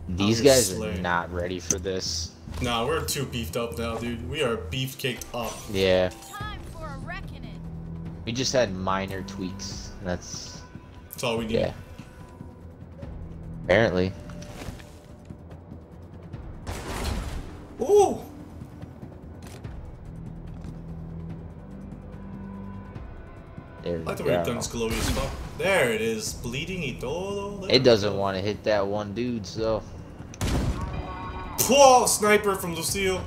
These here guys are not ready for this. Nah, we're too beefed up now, dude. We are beef caked up. Yeah. Time for a reckoning. We just had minor tweaks. That's That's all we need. yeah. Apparently. Ooh. There like the way go. glowy as fuck. There it is. Bleeding y todo. It doesn't want to hit that one dude, so. Whoa! Sniper from Lucille.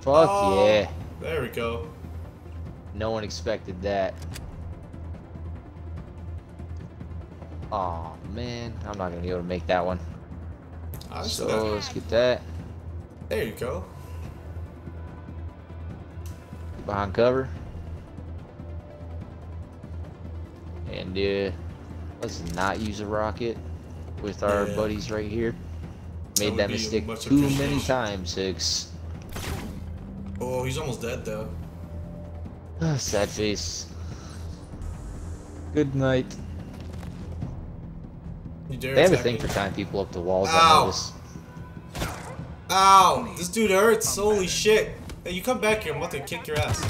Fuck Oh, yeah. There we go. No one expected that. Oh man, I'm not gonna be able to make that one. I see So that. let's get that There you go. behind cover. And uh, let's not use a rocket with our Yeah. buddies right here. Made would that mistake too many times, Six. Oh, he's almost dead though. Sad face. Good night. You dare They have a thing me? for tying people up to walls. Ow. I noticed. Ow! This dude hurts. Holy shit! Hey, you come back here. I'm about to kick your ass.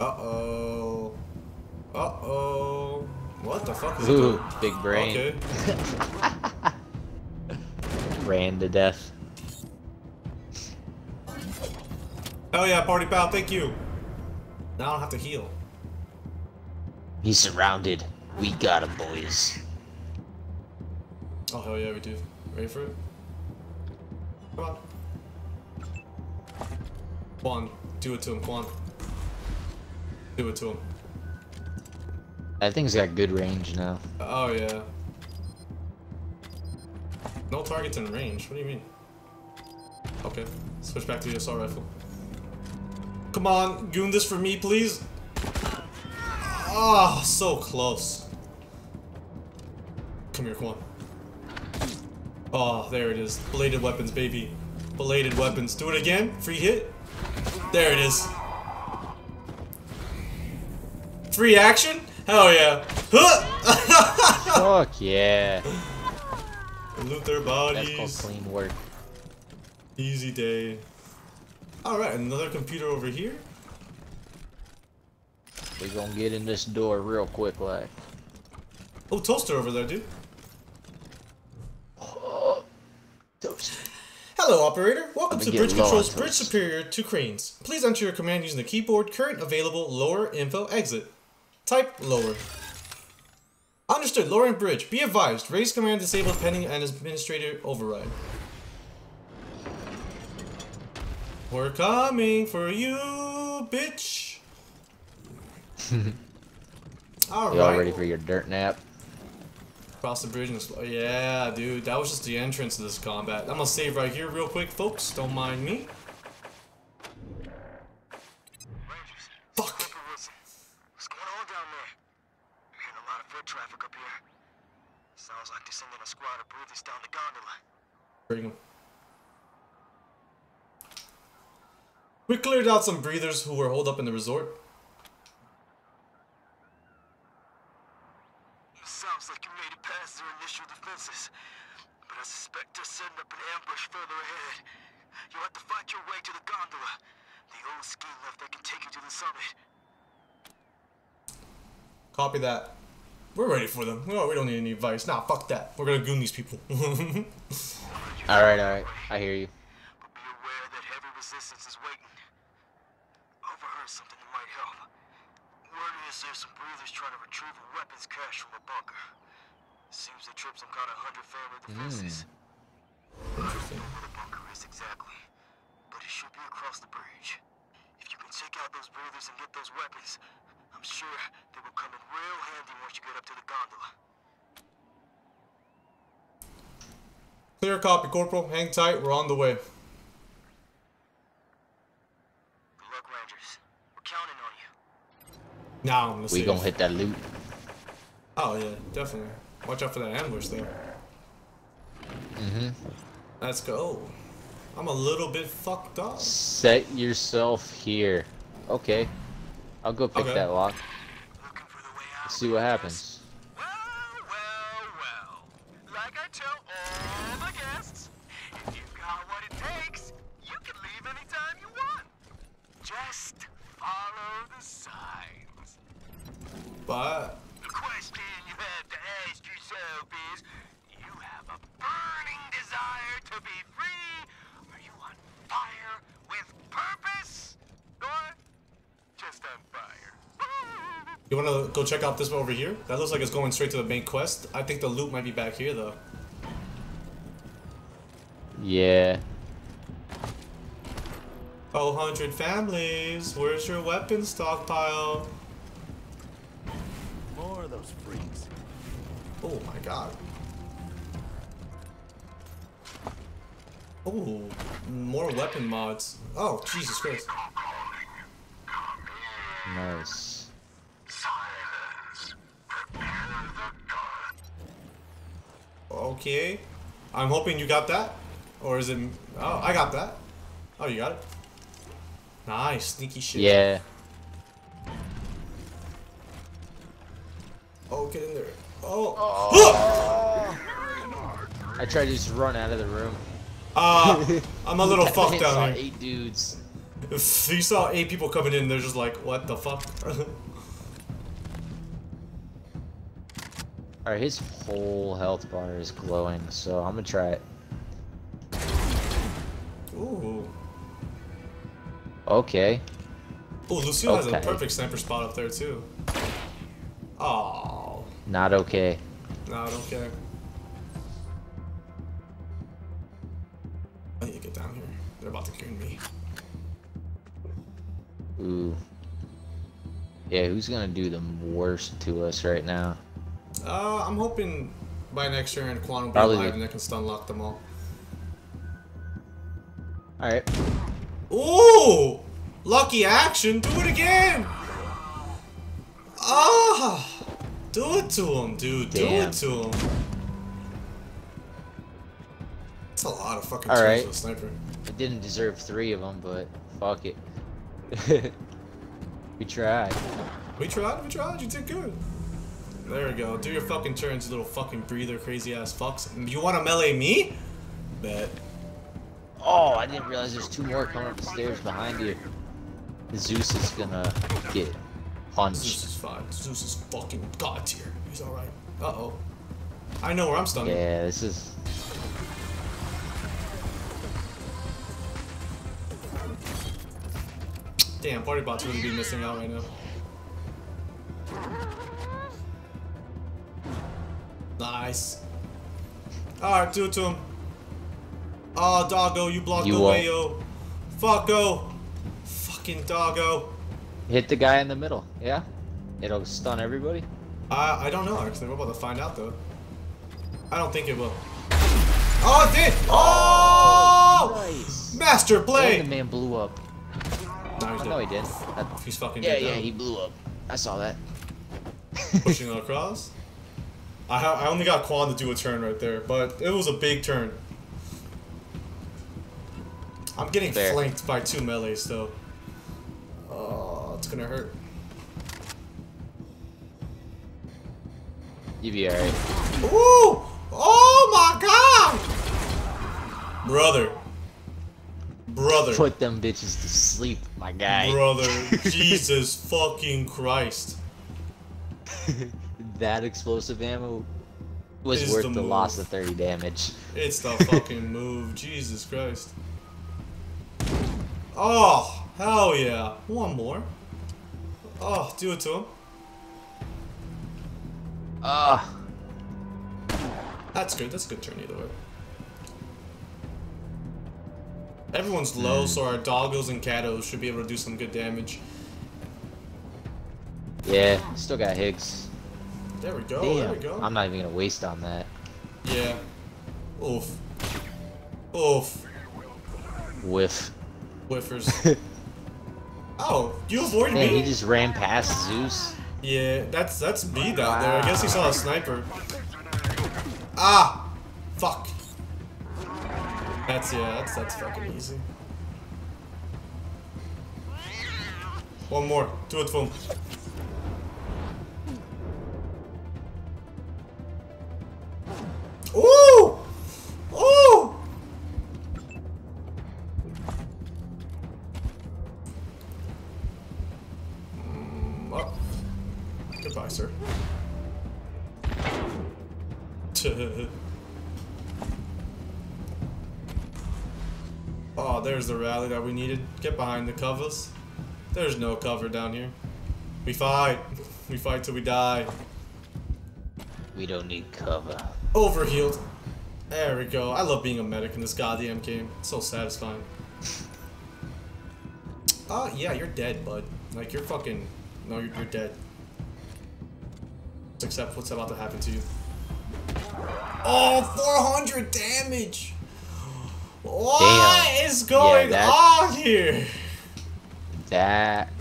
Uh oh. Uh oh. What the fuck is Ooh, big brain. Okay. Ran to death. Hell yeah, party pal. Thank you. Now I don't have to heal. He's surrounded. We got him, boys. Oh hell yeah, we do. Ready for it? Come on. Quan, do it to him, Quan. Do it to him. That thing's got good range now. Oh yeah. No targets in range. What do you mean? Okay, switch back to the assault rifle. Come on, goon this for me, please. Ah, so close. Come here, Quan. Oh, there it is. Belated weapons, baby. Belated weapons. Do it again. Free hit. There it is. Free action? Hell yeah. Huh! Fuck yeah. Loot their bodies. That's called clean work. Easy day. Alright, another computer over here. We gonna get in this door real quick, like. Oh, toaster over there, dude. Hello, operator. Welcome I'ma Bridge Control's Bridge. Superior to Cranes. Please enter your command using the keyboard current available lower info exit. Type lower. Understood, lowering bridge. Be advised, raise command disabled pending an administrator override. We're coming for you, bitch. Alright. Y'all ready for your dirt nap? Cross the bridge and slow. Yeah, dude, that was just the entrance to this combat. I'm gonna save right here, real quick, folks. Don't mind me. Rangers, Fuck. What's going on down there? I'm hearing a lot of foot traffic up here. Sounds like they're sending a squad of breathers down the gondola. Bring 'em. We cleared out some breathers who were holed up in the resort. It sounds like you made it past their initial defenses. But I suspect they're setting up an ambush further ahead. You'll have to fight your way to the gondola. The old ski lift that can take you to the summit. Copy that. We're ready for them. No, we don't need any advice. Nah, fuck that. We're gonna goon these people. Alright, alright. I hear you. But be aware that heavy resistance is waiting. Overheard something that might help. Word there's some breathers trying to retrieve a weapons cache from a bunker. Seems they tripped some kind of hundred family defenses. I don't know where the bunker is exactly, but it should be across the bridge. If you can take out those breathers and get those weapons, I'm sure they will come in real handy once you get up to the gondola. Clear copy, Corporal. Hang tight. We're on the way. Good luck, Rangers. We're counting on Now I'm gonna We gonna hit that loot. Oh yeah, definitely. Watch out for that ambush there. Mm-hmm. Let's go. I'm a little bit fucked up. Set yourself here. Okay. I'll go pick Okay. that lock. Looking for the way out. See what happens. Wanna go check out this one over here? That looks like it's going straight to the main quest. I think the loot might be back here though. Yeah. Oh, hundred families, where's your weapon stockpile? More of those freaks. Oh my god. Oh, more weapon mods. Oh, Jesus Christ. Nice. Okay. I'm hoping you got that. Or is it... Oh, I got that. Oh, you got it. Nice, sneaky shit. Yeah. Oh, get in there. Oh. I tried to just run out of the room. Ah, I'm a little fucked down here. eight dudes. If you saw eight people coming in, they're just like, what the fuck? Alright, his whole health bar is glowing, so I'm gonna try it. Ooh. Okay. Oh, Lucio has a perfect sniper spot up there too. Oh, Not okay. no, I don't care. I need to get down here. They're about to kill me. Ooh. Yeah, who's gonna do the worst to us right now? Uh, I'm hoping by next year and Kwon will be Probably alive the- and they can stun lock them all. Alright. Ooh! Lucky action! Do it again! Ah! Do it to him, dude. Do it to him. That's a lot of fucking All turns a sniper. It didn't deserve three of them, but fuck it. we tried. We tried, we tried, you did good. There we go. Do your fucking turns, you little fucking breather, crazy ass fucks. You wanna melee me? Bet. Oh, I didn't realize there's two more coming up the stairs behind you. Zeus is gonna get Zeus punched. is fine. Zeus is fucking god tier. He's alright. Uh oh. I know where I'm stunning. Yeah, this is. Damn, party bots really be missing out right now. Nice. Alright, do it to him. Oh, doggo, you blocked You the way, won't. yo. Fucko. Fucking doggo. Hit the guy in the middle. Yeah? It'll stun everybody. I I don't know, actually. We're about to find out, though. I don't think it will. Oh, it did! Oh! oh! Nice. Master And the man blew up. No, he's Oh, no, he didn't. That- He's fucking yeah, dead yeah, now. he blew up. I saw that. pushing across. I ha I only got Kwon to do a turn right there, but it was a big turn. I'm getting Fair. flanked by two melees though. Oh, it's gonna hurt. You be alright. Ooh! Oh my god! Brother. Brother. Put them bitches to sleep, my guy. Brother. Jesus fucking Christ. that explosive ammo was Is worth the the, loss of 30 damage. It's the fucking move. Jesus Christ. Oh, hell yeah. One more. Oh, do it to him. Ah, That's good. That's a good turn either way. Everyone's low, so our doggos and catos should be able to do some good damage. yeah, still got Higgs. There we go. Damn, There we go. I'm not even gonna waste on that. Yeah. Oof. Oof. Whiff. Whiffers. oh, you avoided Man, me? he just ran past Zeus. Yeah, that's that's me down there. I guess he saw a sniper. Ah! Fuck. That's yeah, that's that's fucking easy. One more. Do it for him. Ooh! Ooh! Mm, oh. Goodbye, sir. oh, there's the rally that we needed. Get behind the covers. There's no cover down here. We fight. We fight till we die. We don't need cover. Overhealed. There we go. I love being a medic in this goddamn game. It's so satisfying. Oh, yeah, you're dead, bud. Like, you're fucking... No, you're, you're dead. Except what's about to happen to you. Oh, 400 damage! What Damn. is going Yeah, on here? That.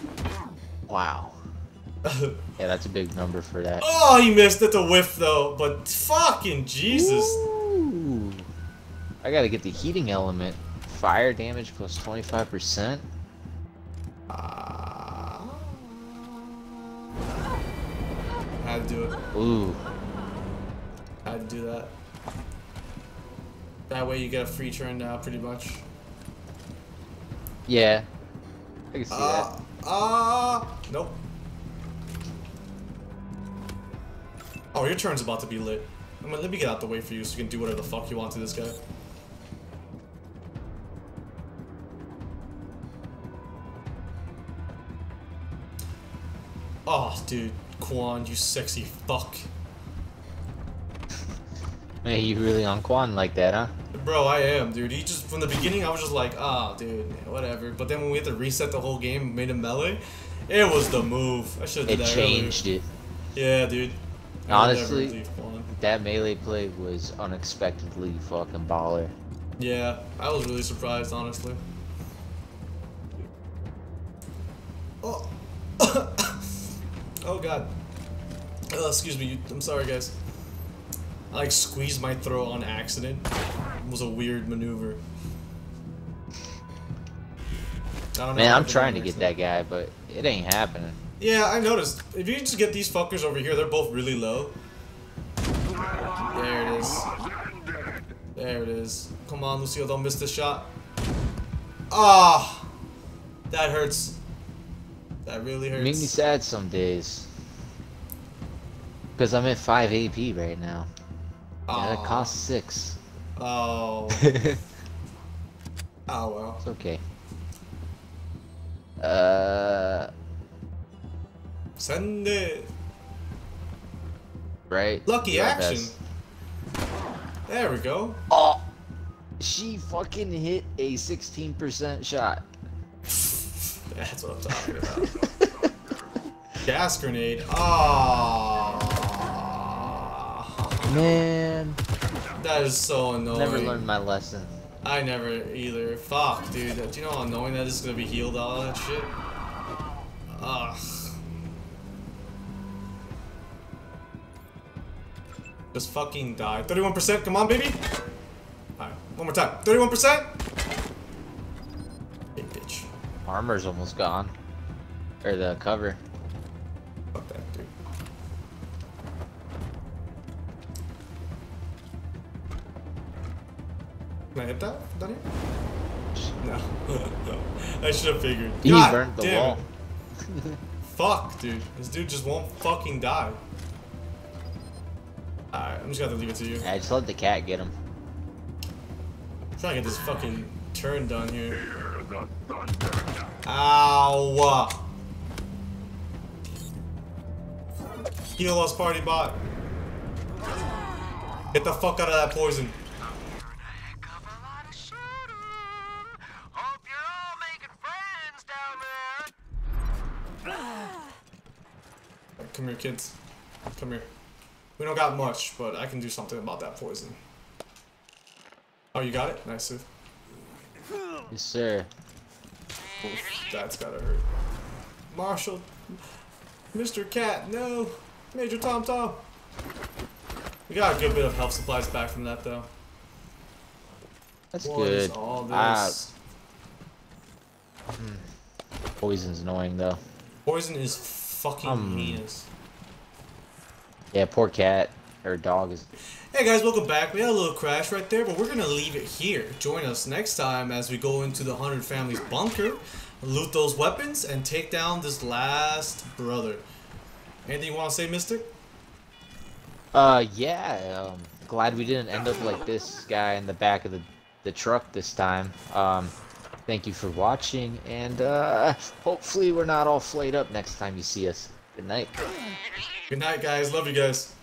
Wow. Yeah, that's a big number for that. Oh, he missed it to whiff though, but fucking Jesus. Ooh. I gotta get the heating element. Fire damage plus 25%. Ah. Had to do it. Ooh. Had to do that. That way you get a free turn now, pretty much. Yeah. I can see Ah, that. ah, nope. Oh, your turn's about to be lit. I mean, let me get out the way for you so you can do whatever the fuck you want to this guy. Oh, dude, Kwon, you sexy fuck. Man, you really on Kwon like that, huh? Bro, I am, dude. He just from the beginning, I was just like, ah, dude, whatever. But then when we had to reset the whole game, made him melee, it was the move. I should have It did that changed it. Yeah, dude. I would never Honestly, that melee play was unexpectedly fucking baller. Yeah, I was really surprised, honestly. Oh, oh god. Oh, excuse me. I'm sorry, guys. I like squeezed my throat on accident. It was a weird maneuver. I don't know Man, I'm trying to get that guy, but it ain't happening. Yeah, I noticed. If you just get these fuckers over here, they're both really low. There it is. There it is. Come on, Lucio, don't miss this shot. Ah, that hurts. That really hurts. Make me sad some days. Because I'm at 5 AP right now. Yeah, that costs 6. Oh. Oh well. It's okay. Uh, Send it. right? Lucky Yeah, action. There we go. Oh! She fucking hit a 16% shot. That's what I'm talking about. Gas grenade. Ah. Man, That is so annoying. never learned my lesson. I never either. Fuck, dude. Do you know how annoying that is gonna be healed all that shit? Ugh. Just fucking die. 31%, come on, baby! Alright, one more time. 31%! Hey, bitch. Armor's almost gone. Or the cover. Fuck that, dude. Can I hit that? No. I should have figured. He God burnt the wall. Fuck, dude. This dude just won't fucking die. Alright, I'm just gonna have to leave it to you. I just let the cat get him. I'm trying to get this fucking turn done here. Ow! Heal us, party bot. Get the fuck out of that poison. Heck of a lot of shooting. Hope you're all making friends down there. Come here, kids. Come here. We don't got much, but I can do something about that poison. Oh, you got it? Nice, Sue. Yes, sir. Oof, that's gotta hurt. Marshall. Mr. Cat, no. Major Tom Tom. We got a good bit of health supplies back from that, though. That's What good. all Ah, this? poison's annoying though. Poison is fucking Um. heinous. Yeah, poor cat. Or dog is. Hey guys, welcome back. We had a little crash right there, but we're gonna leave it here. Join us next time as we go into the Hundred Families bunker, loot those weapons, and take down this last brother. Anything you want to say, Mystic? Uh, yeah. Um, glad we didn't end up like this guy in the back of the the truck this time. Um, Thank you for watching, and uh, hopefully we're not all flayed up next time you see us. Good night. Good night, guys. Love you guys.